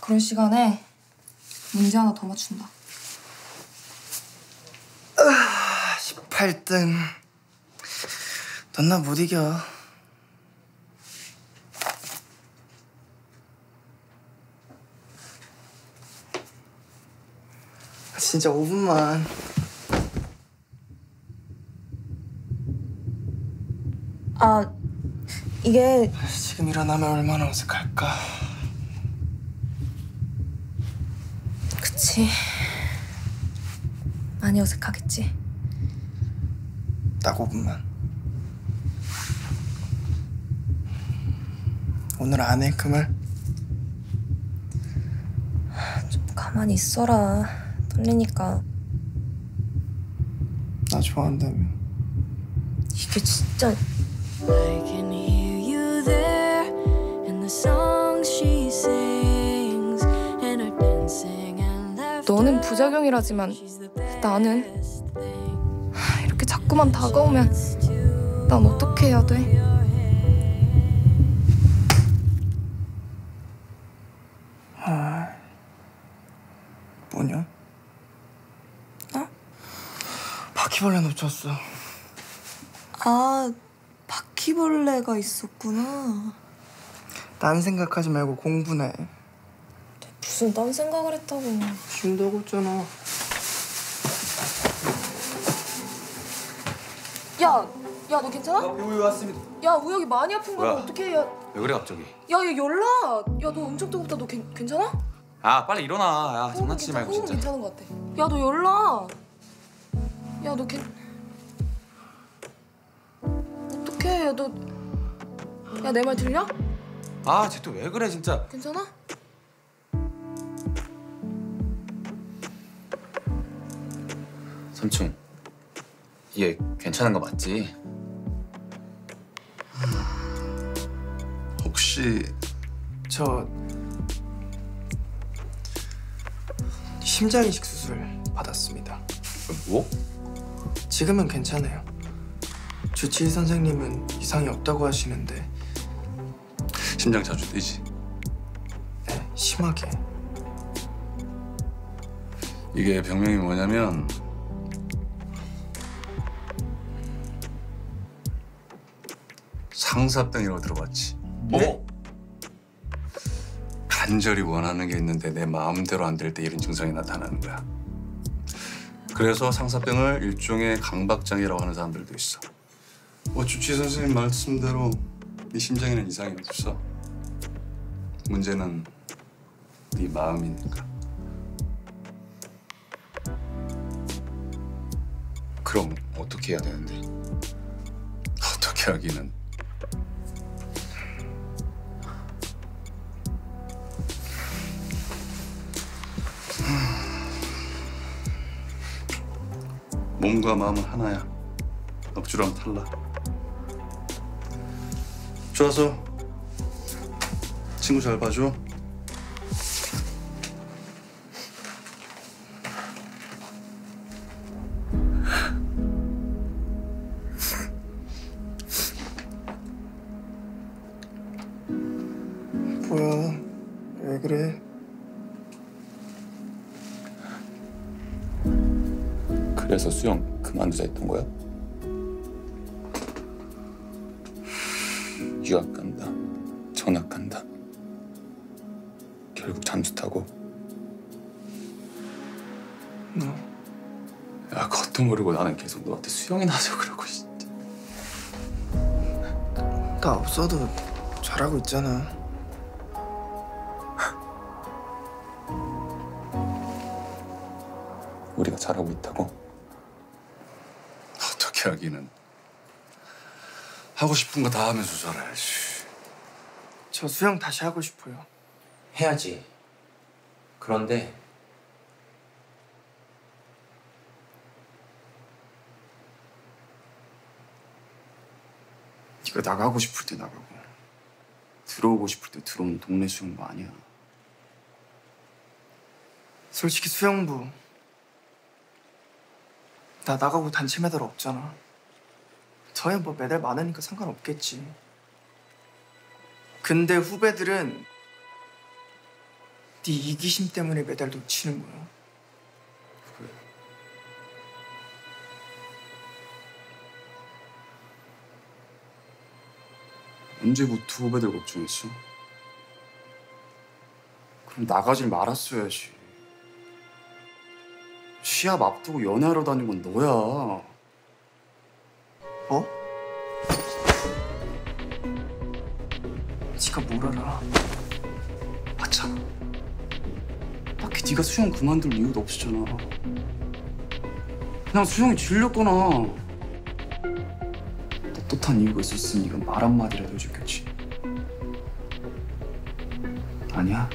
그럴 시간에 문제 하나 더 맞춘다. 18등. 넌 나 못 이겨. 진짜 5분만. 아, 이게 지금 일어나면 얼마나 어색할까. 그치. 많이 어색하겠지. 딱 5분만. 오늘 안 해, 그 말? 좀 가만히 있어라. 떨리니까. 나 좋아한다며. 이게 진짜 I can hear you there in the songs she sings and her dancing and laughter. 너는 부작용이라지만 나는 하, 이렇게 자꾸만 다가오면 난 어떻게 해야 돼? 아, 뭐냐? 어? 바퀴벌레 놓쳤어. 아, 바퀴벌레가 있었구나. 딴 생각하지 말고 공부나 해. 무슨 딴 생각을 했다고. 쉰다고 했잖아. 야, 야, 너 괜찮아? 우유 왔습니다. 야, 우혁이 많이 아픈 뭐야? 어떡해? 야, 야, 왜 그래 갑자기? 얘 연락. 야, 너 엄청 뜨겁다. 너 괜, 괜찮아? 아 빨리 일어나. 야 장난치지 말고 진짜. 괜찮은 것 같아. 야, 너 연락. 야, 너 괜. 어떡해? 야, 너. 야, 내 말 들려? 아 쟤 또 왜 그래 진짜. 괜찮아? 삼촌 이게 괜찮은 거 맞지? 혹시 저 심장 이식 수술 받았습니다. 뭐? 지금은 괜찮아요. 주치의 선생님은 이상이 없다고 하시는데 심장 자주 뛰지? 네, 심하게. 이게 병명이 뭐냐면 상사병이라고 들어봤지? 뭐? 간절히 원하는 게 있는데 내 마음대로 안 될 때 이런 증상이 나타나는 거야. 그래서 상사병을 일종의 강박장애라고 하는 사람들도 있어. 뭐 주치 선생님 말씀대로 네 심장에는 이상이 없어. 문제는 네 마음이니까. 그럼 어떻게 해야 되는데? 어떻게 하기는 몸과 마음은 하나야. 넋주랑 탈라. 좋아서 친구 잘 봐줘. 그만두자 했던 거야? 유학 간다 전학 간다 결국 잠수 타고 너야 그것도 모르고 나는 계속 너한테 수영이나 하자 그러고 진짜 나 없어도 잘하고 있잖아. 우리가 잘하고 있다고? 하기는 하고 싶은 거 다 하면서 살아야지. 저 수영 다시 하고 싶어요. 해야지. 그런데 네가 나가고 싶을 때 나가고 들어오고 싶을 때 들어오는 동네 수영부 아니야 솔직히 수영부 나 나가고 단체 메달 없잖아. 저야 뭐 메달 많으니까 상관없겠지. 근데 후배들은 네 이기심 때문에 메달 놓치는 거야. 언제부터 후배들 걱정했어? 그럼 나가질 말았어야지. 시합 앞두고 연애하러 다닌 건 너야. 뭐? 네가 뭘 알아? 맞잖아. 딱히 네가 수영 그만둘 이유도 없었잖아. 그냥 수영이 질렸거나 떳떳한 이유가 있었으니 이건 말 한마디라도 해줬겠지. 아니야?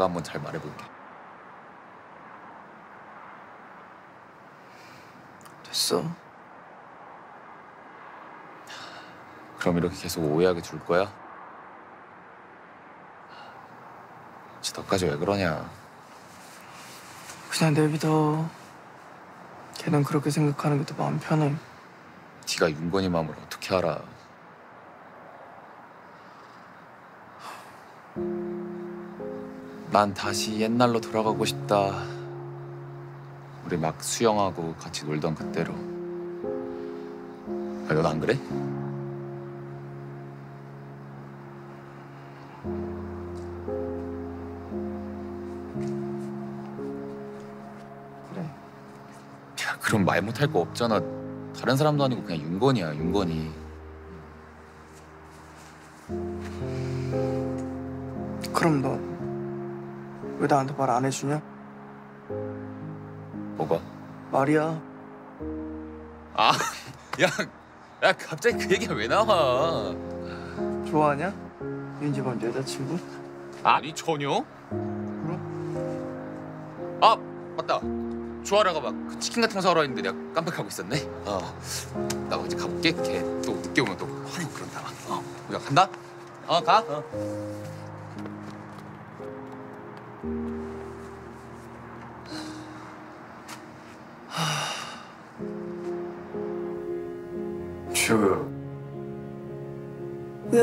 내가 한번 잘 말해볼게 됐어. 그럼 이렇게 계속 오해하게 둘 거야? 진짜 너까지 왜 그러냐 그냥 내비둬. 걔는 그렇게 생각하는 게 더 마음 편해. 네가 윤건이 마음을 어떻게 알아 난 다시 옛날로 돌아가고 싶다 우리 막 수영하고 같이 놀던 그때로 아, 넌안 그래? 그래. 야, 그럼 말 못할 거 없잖아. 다른 사람도 아니고 그냥 윤건이야, 윤건이. 그럼 너 왜 나한테 말 안 해주냐? 뭐가? 말이야. 아, 야, 야, 갑자기 그 얘기가 왜 나와? 좋아하냐? 윤지 먼 여자친구? 아니 전혀. 아, 맞다. 조아라가 막 그 치킨 같은 거 사오라 했는데 내가 깜빡하고 있었네. 어, 나 이제 가볼게. 걔 또 늦게 오면 또 화내고 그런다. 어, 우리가 간다. 어, 가. 어.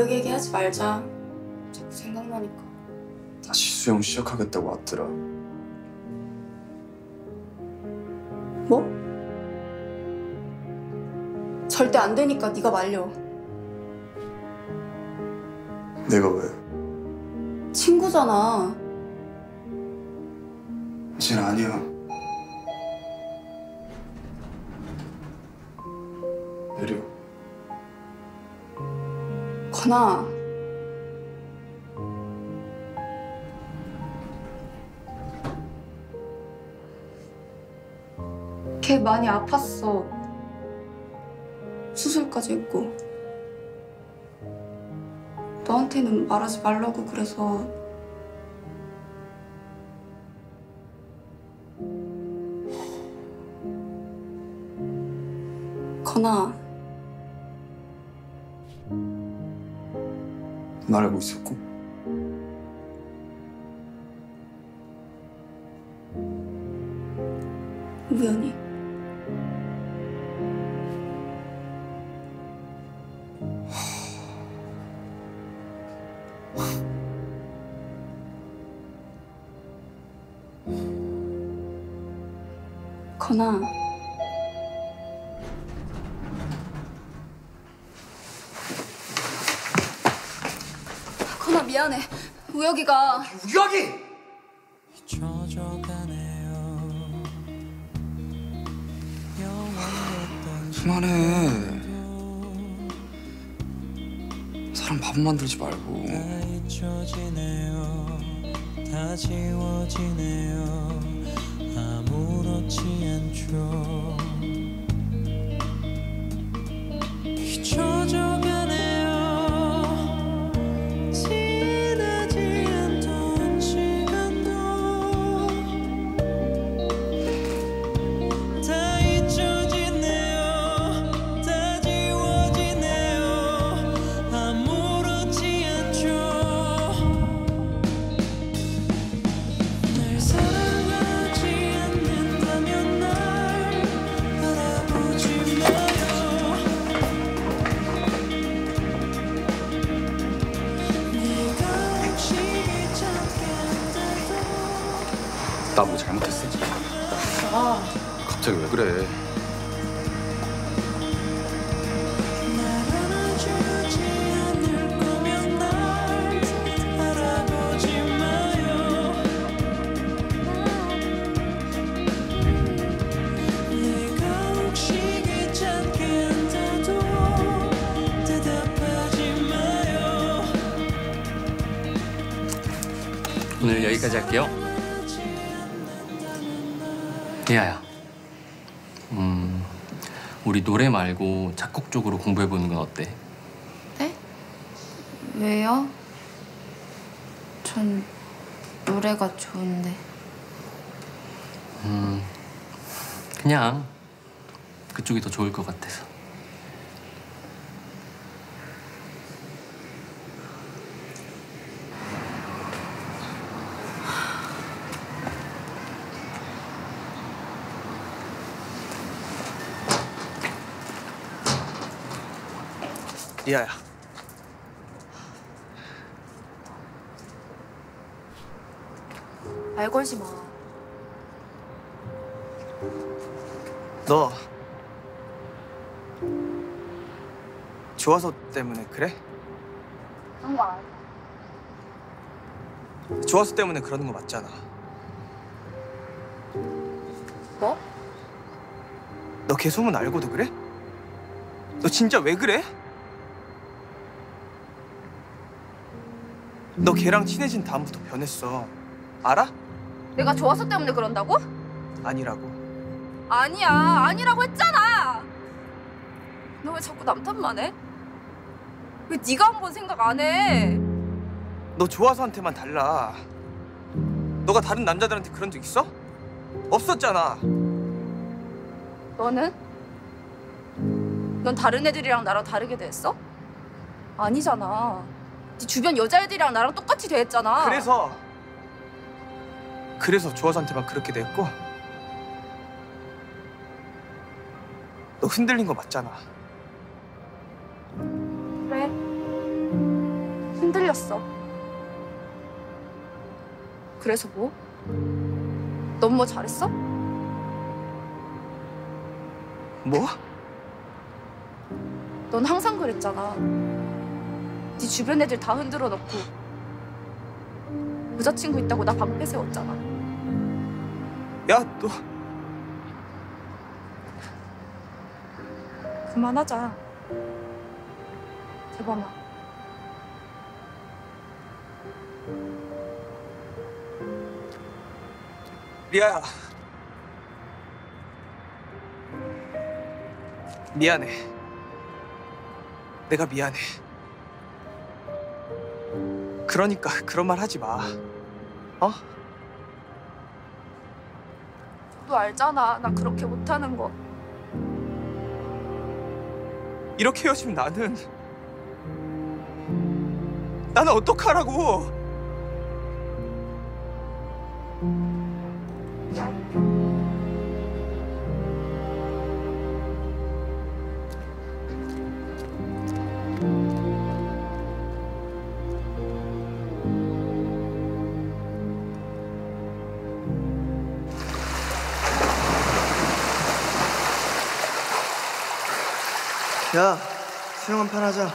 우혁 얘기하지 말자. 자꾸 생각나니까. 다시 수영 시작하겠다고 왔더라. 뭐? 절대 안 되니까 네가 말려. 내가 왜? 친구잖아. 쟤 아니야. 건아. 걔 많이 아팠어. 수술까지 했고. 너한테는 말하지 말라고 그래서 건아 날 알고 있었고. 우연히 건아 건아 만들지 말고. 다 지워지네요. 아무렇지 않죠 갑자기 왜 그래? 말고 작곡 쪽으로 공부해 보는 건 어때? 네? 왜요? 전 노래가 좋은데. 음, 그냥 그쪽이 더 좋을 것 같아서. 리아야. 말 걸지 마. 너 좋아서 때문에 그래? 그런 거 아니야. 좋아서 때문에 그러는 거 맞잖아. 뭐? 너 걔 소문 알고도 그래? 너 진짜 왜 그래? 너 걔랑 친해진 다음부터 변했어. 알아? 내가 좋아서 때문에 그런다고? 아니라고. 아니야, 아니라고 했잖아. 너 왜 자꾸 남 탓만 해? 왜 네가 한 번 생각 안 해? 너 좋아서한테만 달라. 너가 다른 남자들한테 그런 적 있어? 없었잖아. 너는? 넌 다른 애들이랑 나랑 다르게 대했어? 아니잖아. 네 주변 여자애들이랑 나랑 똑같이 대했잖아. 그래서 그래서 좋아서한테만 그렇게 됐고 너 흔들린 거 맞잖아. 그래. 흔들렸어. 그래서 뭐? 넌 뭐 잘했어? 뭐? 넌 항상 그랬잖아. 네 주변 애들 다 흔들어 놓고 여자친구 있다고 나 방패 세웠잖아. 야, 너 그만하자. 대범아. 리아야. 미안해. 내가 미안해. 그러니까 그런 말 하지 마. 어? 너 알잖아. 나 그렇게 못하는 거. 이렇게 헤어지면 나는 나는 어떡하라고? 야, 수영 한 판 하자.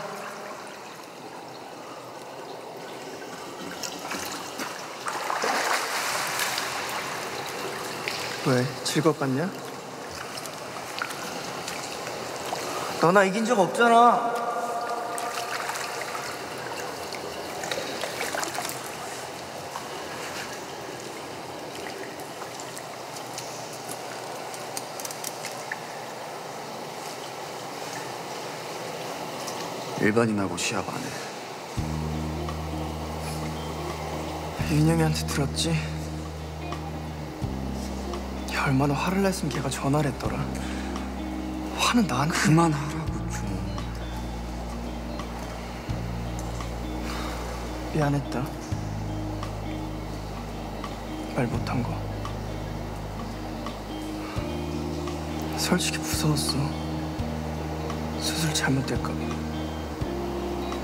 왜? 질것 같냐? 너나 이긴 적 없잖아. 일반인하고 시합 안 해. 윤영이한테 들었지? 야, 얼마나 화를 냈으면 걔가 전화를 했더라. 화는 나한테. 그만하라고 좀. 미안했다. 말 못한 거. 솔직히 무서웠어. 수술 잘못될까 봐.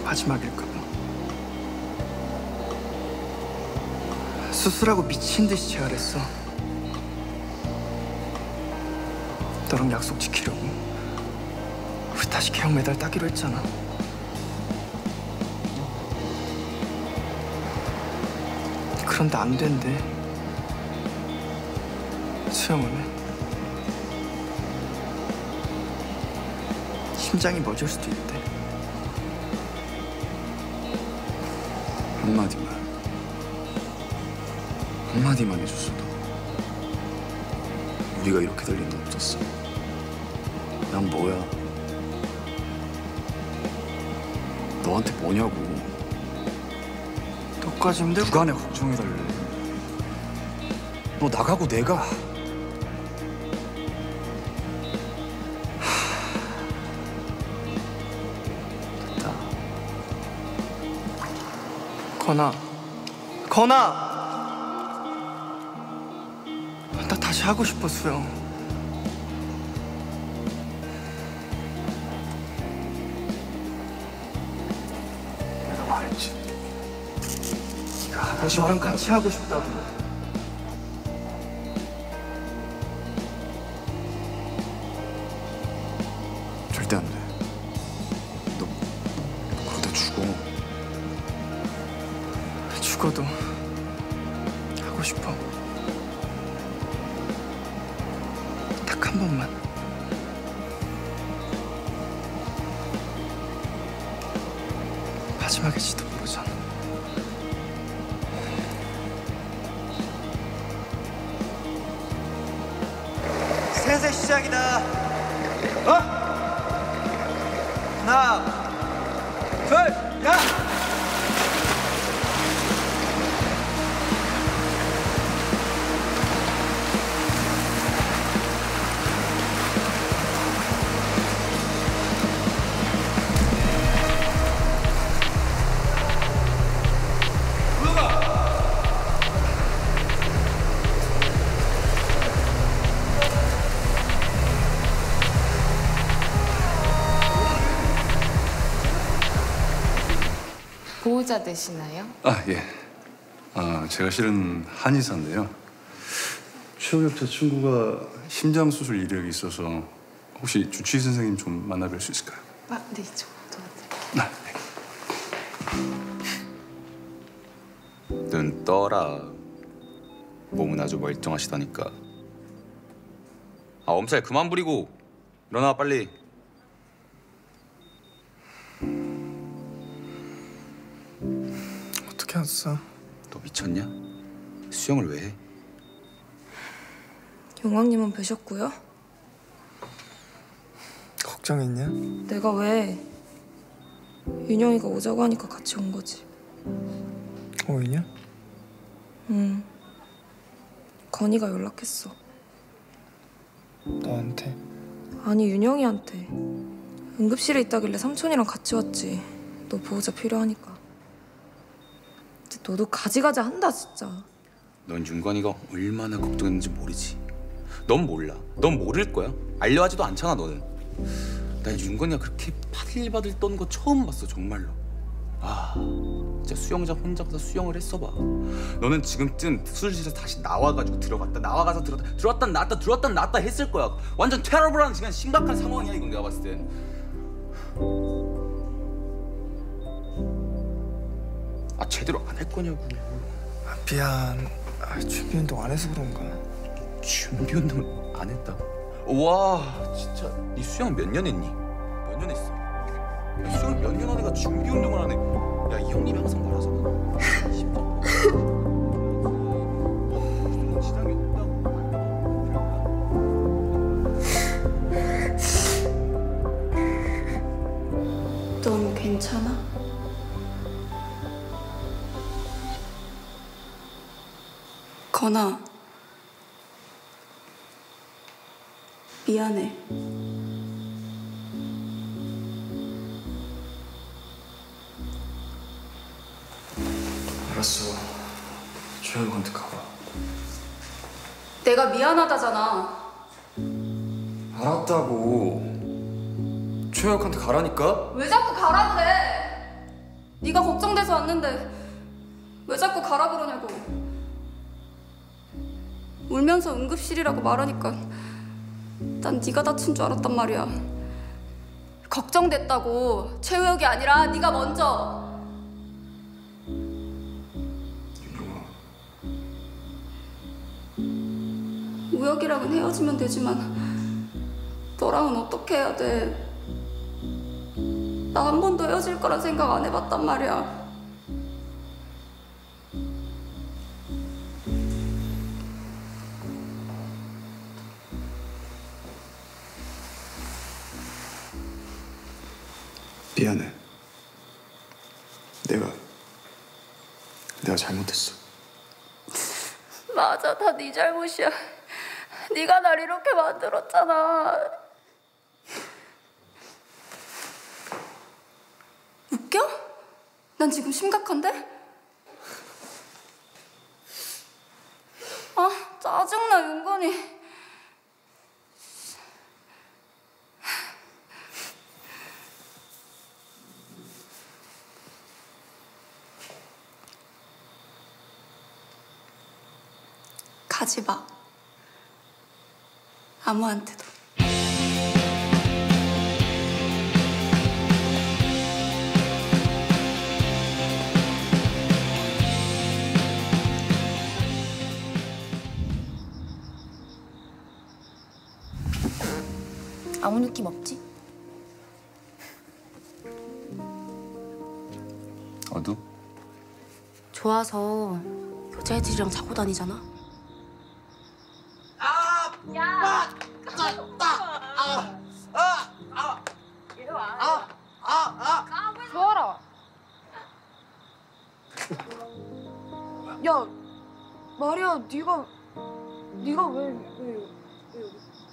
마지막일까봐. 수술하고 미친 듯이 재활했어. 너랑 약속 지키려고. 우리 다시 개혁 메달 따기로 했잖아. 그런데 안 된대. 수영은 심장이 멎을 수도 있대. 한마디만. 한마디만 해줬어도 우리가 이렇게 될 일은 없었어. 난 뭐야? 너한테 뭐냐고. 너까지 힘들 누가 내 걱정해달래. 너 나가고 내가 건아, 건아. 나 다시 하고 싶어 수영. 내가 말했지 네가 다시 너랑 같이 하고 싶다고. 보호자 되시나요? 아, 예. 아, 제가 실은 한의사인데요. 최우혁 제 친구가 심장 수술 이력이 있어서 혹시 주치의 선생님 좀 만나뵐 수 있을까요? 아, 네, 저눈 떠라. 몸은 아주 멀쩡하시다니까. 아 엄살 그만 부리고 일어나 빨리. 뵈셨고요. 걱정했냐? 내가 왜 윤영이가 오자고 하니까 같이 온 거지. 오이냐? 응. 건이가 연락했어. 너한테? 아니 윤영이한테. 응급실에 있다길래 삼촌이랑 같이 왔지. 너 보호자 필요하니까. 너도 가지가지 한다 진짜. 넌 윤건이가 얼마나 걱정했는지 모르지. 넌 몰라. 넌 모를 거야. 알려하지도 않잖아 너는. 난 윤건이가 그렇게 바들바들 떤 거 처음 봤어 정말로. 아 진짜 수영장 혼자 가서 수영을 했어봐. 너는 지금쯤 수술실에서 다시 나와가지고 들어갔다 나와가서 들어갔다 들어왔다 나왔다 들어왔다 나왔다 했을 거야. 완전 테러블한 지금 심각한 상황이야 이건 내가 봤을 땐. 아 제대로 안 할 거냐고. 아, 미안. 아, 준비 운동 안 해서 그런가. 준비 운동을 안 했다고? 와 진짜 네 수영 몇 년 했니? 몇 년 했어? 야, 수영 몇 년 한 애가 준비 운동을 하네 야 이 형님이 항상 말하잖아 지장이 넌 괜찮아? 건아. 미안해. 알았어. 최우혁한테 가봐. 내가 미안하다잖아. 알았다고. 최우혁한테 가라니까? 왜 자꾸 가라 그래? 네가 걱정돼서 왔는데 왜 자꾸 가라 그러냐고. 울면서 응급실이라고 말하니까 난 네가 다친 줄 알았단 말이야. 걱정됐다고. 최우혁이 아니라 네가 먼저. 우혁이랑은 헤어지면 되지만 너랑은 어떻게 해야 돼? 나 한 번도 헤어질 거란 생각 안 해봤단 말이야. 미안해. 내가 내가 잘못했어. 맞아, 다 네 잘못이야. 네가 날 이렇게 만들었잖아. 웃겨? 난 지금 심각한데? 아, 짜증나, 윤건이. 가지 마. 아무한테도. 아무 느낌 없지? 어두? 좋아서 여자애들이랑 자고 다니잖아. 마리아, 네가 네가 왜 왜 왜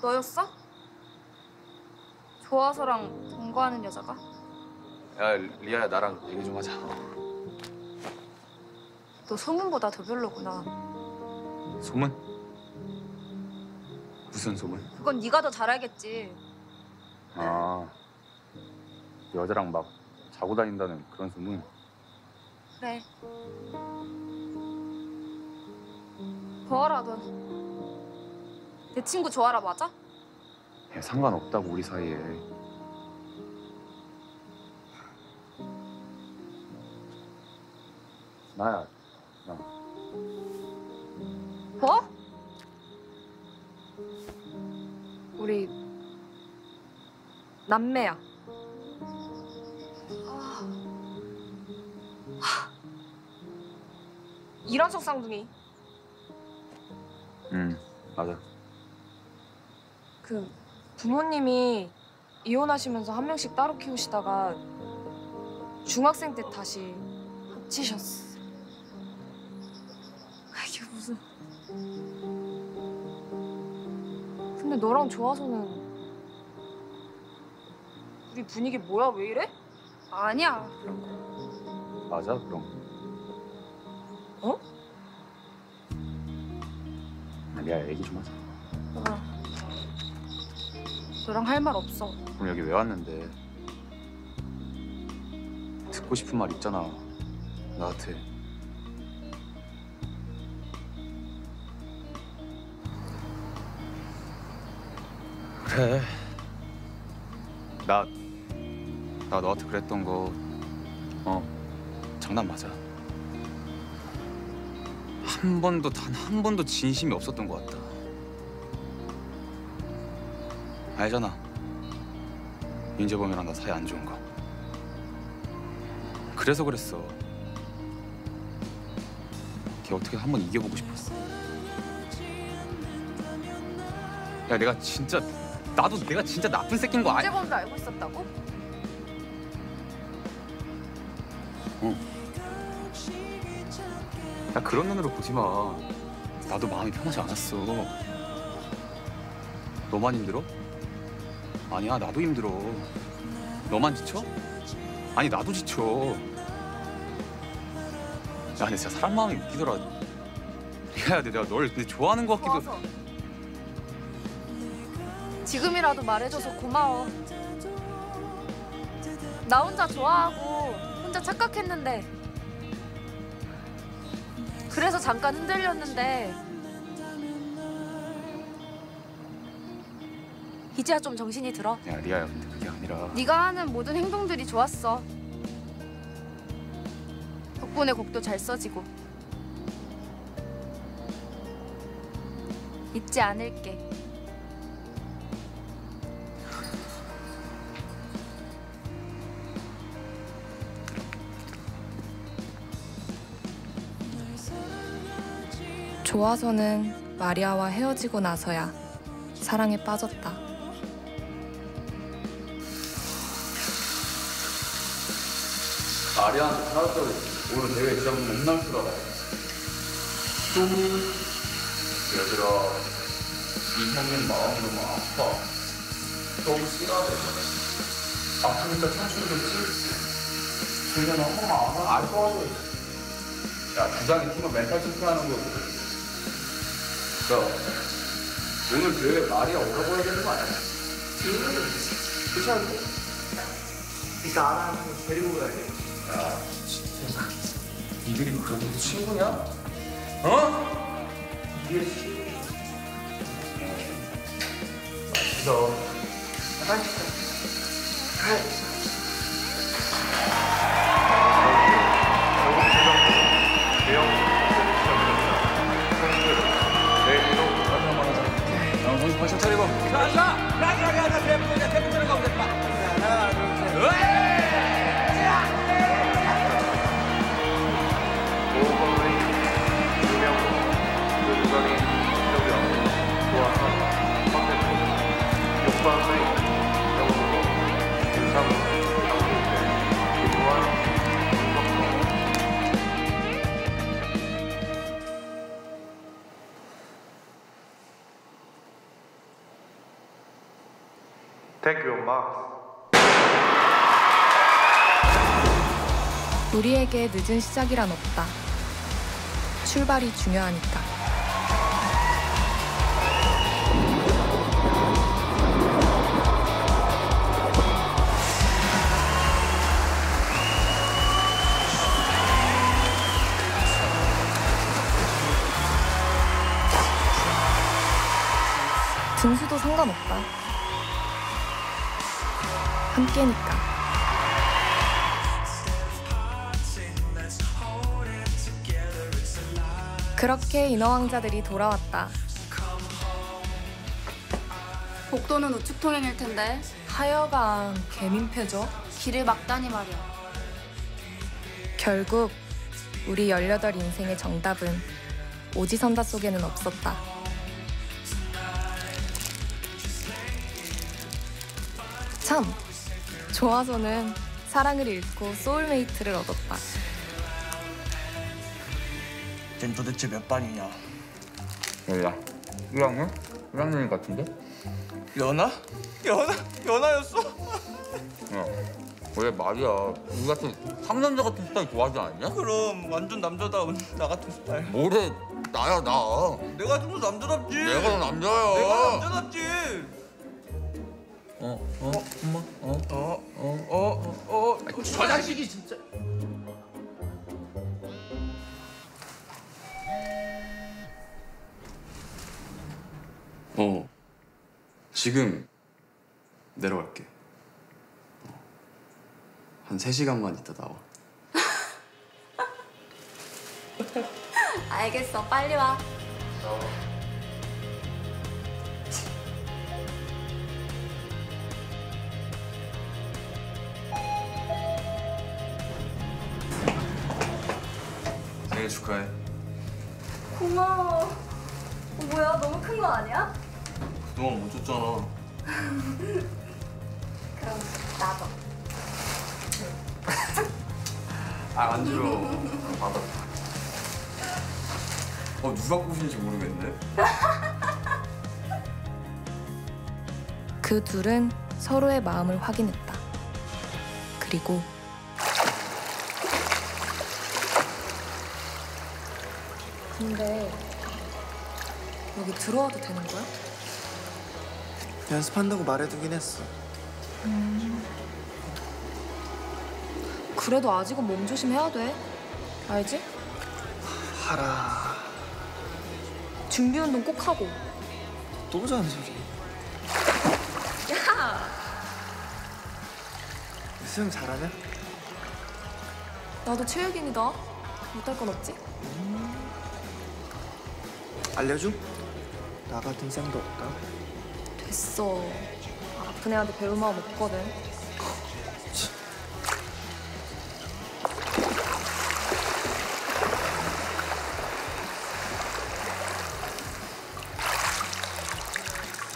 너였어? 좋아서랑 동거하는 여자가? 야 리아야 나랑 얘기 좀 하자. 너 소문보다 더 별로구나. 소문? 무슨 소문? 그건 네가 더 잘 알겠지. 아 여자랑 막 자고 다닌다는 그런 소문. 그래. 보아라, 넌내 친구 좋아라 맞아? 야, 상관없다고 우리 사이에. 나야 나. 뭐? 우리 남매야. 아. 이런 속쌍둥이. 응 맞아. 그 부모님이 이혼하시면서 한 명씩 따로 키우시다가 중학생 때 다시 합치셨어. 아, 이게 무슨? 근데 너랑 좋아서는 우리 분위기 뭐야 왜 이래? 아니야 그런 거. 맞아 그럼. 어? 리아 얘기 좀 하자. 어. 너랑 할 말 없어. 그럼 여기 왜 왔는데? 듣고 싶은 말 있잖아. 나한테. 그래. 나, 나 너한테 그랬던 거, 어, 장난 맞아. 한 번도, 단 한 번도 진심이 없었던 것 같다. 알잖아. 윤재범이랑 나 사이 안 좋은 거. 그래서 그랬어. 걔 어떻게 한번 이겨보고 싶었어. 야, 내가 진짜 나도 내가 진짜 나쁜 새끼인 거 알. 문제범도 알고 있었다고? 그런 눈으로 보지 마. 나도 마음이 편하지 않았어. 너만 힘들어? 아니야 나도 힘들어. 너만 지쳐? 아니 나도 지쳐. 야 근데 진짜 사람 마음이 웃기더라. 야 근데 내가 널 근데 좋아하는 것 같기도. 좋아서. 지금이라도 말해줘서 고마워. 나 혼자 좋아하고 혼자 착각했는데 그래서 잠깐 흔들렸는데 이제야 좀 정신이 들어. 야 리아야 근데 그게 아니라 네가 하는 모든 행동들이 좋았어. 덕분에 곡도 잘 써지고. 잊지 않을게. 좋아서는 마리아와 헤어지고 나서야 사랑에 빠졌다. 아리한테 살았더니 오늘 대회 시합 맨날 쓰다가 또 얘들아 이 형님 마음 너무 아파. 너무 쓰라래 아프니까 참수겠지 그냥 엄마 안 도와줘 야 주장이 팀은 멘탈 체크하는 거 고야 오늘 마리아 오라고 해야 되는 거 아니야? 그렇지 않고? 네가 아라는 거 데리고 가야 돼. 야, 진짜. 니들이 그래도 친구냐? 어? 이게 씨. 맛있어. 맛있어. Thank you, Max. 우리에게 늦은 시작이란 없다. 출발이 중요하니까. 등수도 상관없다. 함께니까. 그렇게 인어왕자들이 돌아왔다. 복도는 우측 통행일 텐데. 하여간 개민폐죠. 길을 막다니 말이야. 결국 우리 18 인생의 정답은 오지선다 속에는 없었다. 참, 좋아서는 사랑을 잃고 소울메이트를 얻었다. 쟨 도대체 몇 반이냐? 야 1학년? 1학년인 것 같은데? 연하? 연하? 연하였어? 야 원래 말이야 우리 같은 상남자 같은 스타일 좋아하지 않냐? 그럼 완전 남자다운 나 같은 스타일. 뭐래 나야 나 내가 좀 더 남자답지. 내가 더 남자야 내가 남자답지. 어? 어? 엄마? 어? 어? 어? 어? 어? 어? 저 자식이 진짜 어 지금 내려갈게 어. 한 3시간만 있다 나와 알겠어, 빨리 와. 생일 축하해 고마워. 어, 뭐야, 너무 큰 거 아니야? 그동안 못 줬잖아 그럼 나도. 아안 줘. 받아. 어 누가 꼬신지 모르겠네. 그 둘은 서로의 마음을 확인했다. 그리고 근데 여기 들어와도 되는 거야? 연습한다고 말해두긴 했어. 음. 그래도 아직은 몸 조심해야 돼. 알지? 하라. 준비 운동 꼭 하고. 또 잔소리. 뭐야? 수영 잘하냐? 나도 체육인이다. 못할 건 없지? 알려줘? 나 같은 쌤도 없다. 됐어. 아픈 애한테 배울 마음 없거든.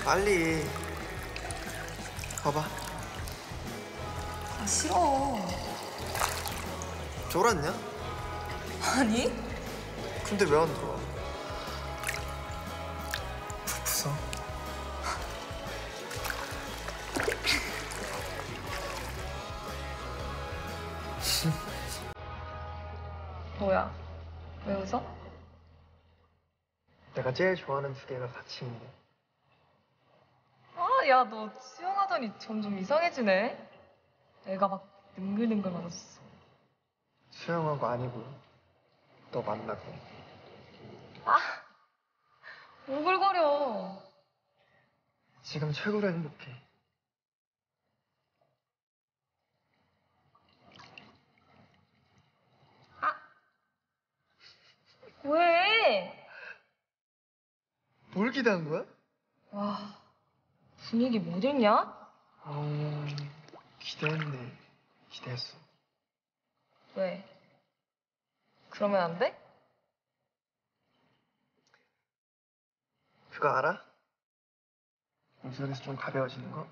빨리. 봐봐. 아, 싫어. 졸았냐? 아니? 근데 왜 안 들어 내가 제일 좋아하는 두 개가 같이 있네. 아, 야, 너 수영하더니 점점 이상해지네. 애가 막 능글능글 맞았어. 수영하고 아니고 너 만나고. 아, 오글거려. 지금 최고로 행복해. 왜? 뭘 기대한 거야? 와, 분위기 못 읽냐? 어, 기대했네. 기대했어. 왜? 그러면 안 돼? 그거 알아? 목소리에서 좀 가벼워지는 거?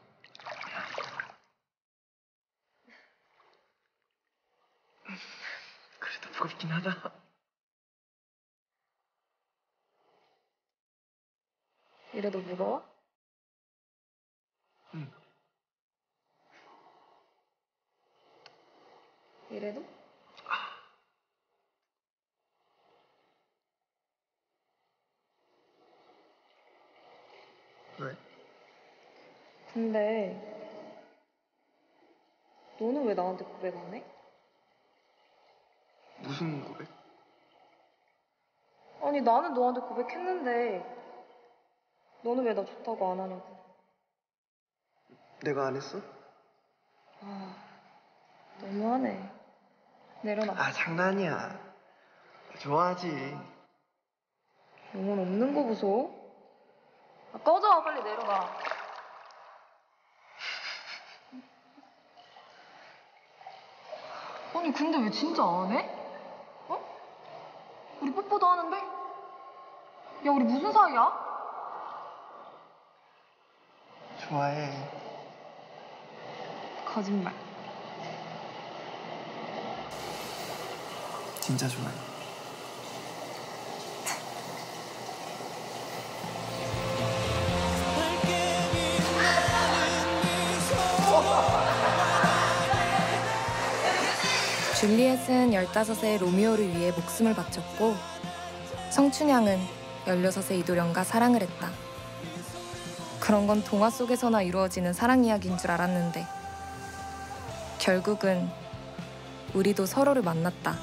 그래도 무겁긴 하다. 이래도 무거워? 응. 이래도? 왜? 근데 너는 왜 나한테 고백 안 해? 무슨 고백? 아니 나는 너한테 고백했는데 너는 왜 나 좋다고 안 하냐고. 내가 안 했어? 아 너무하네. 내려놔. 아 장난이야. 좋아하지. 영혼 없는 거 보소. 아, 꺼져 빨리 내려놔. 아니 근데 왜 진짜 안 해? 어? 우리 뽀뽀도 하는데? 야 우리 무슨 사이야? 좋아해. 거짓말. 진짜 좋아해. 줄리엣은 15세의 로미오를 위해 목숨을 바쳤고 성춘향은 16세 이도령과 사랑을 했다. 그런 건 동화 속에서나 이루어지는 사랑 이야기인 줄 알았는데 결국은 우리도 서로를 만났다.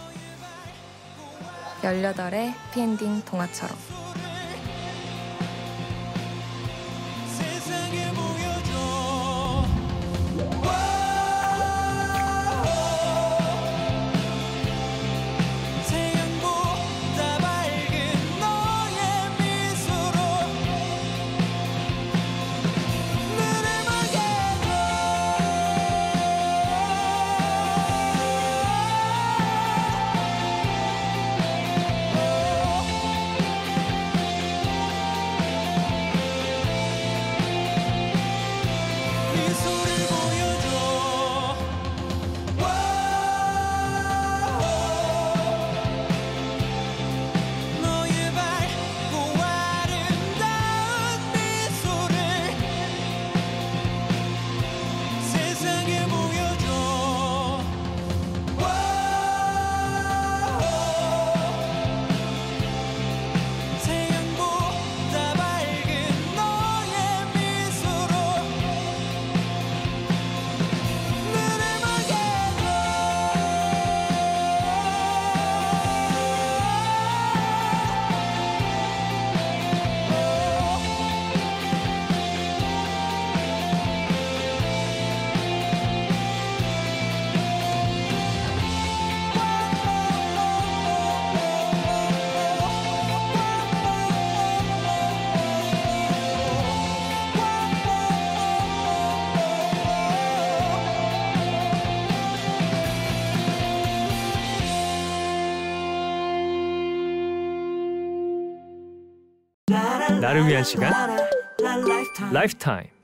18의 해피엔딩 동화처럼. 위한 시간. 라이프타임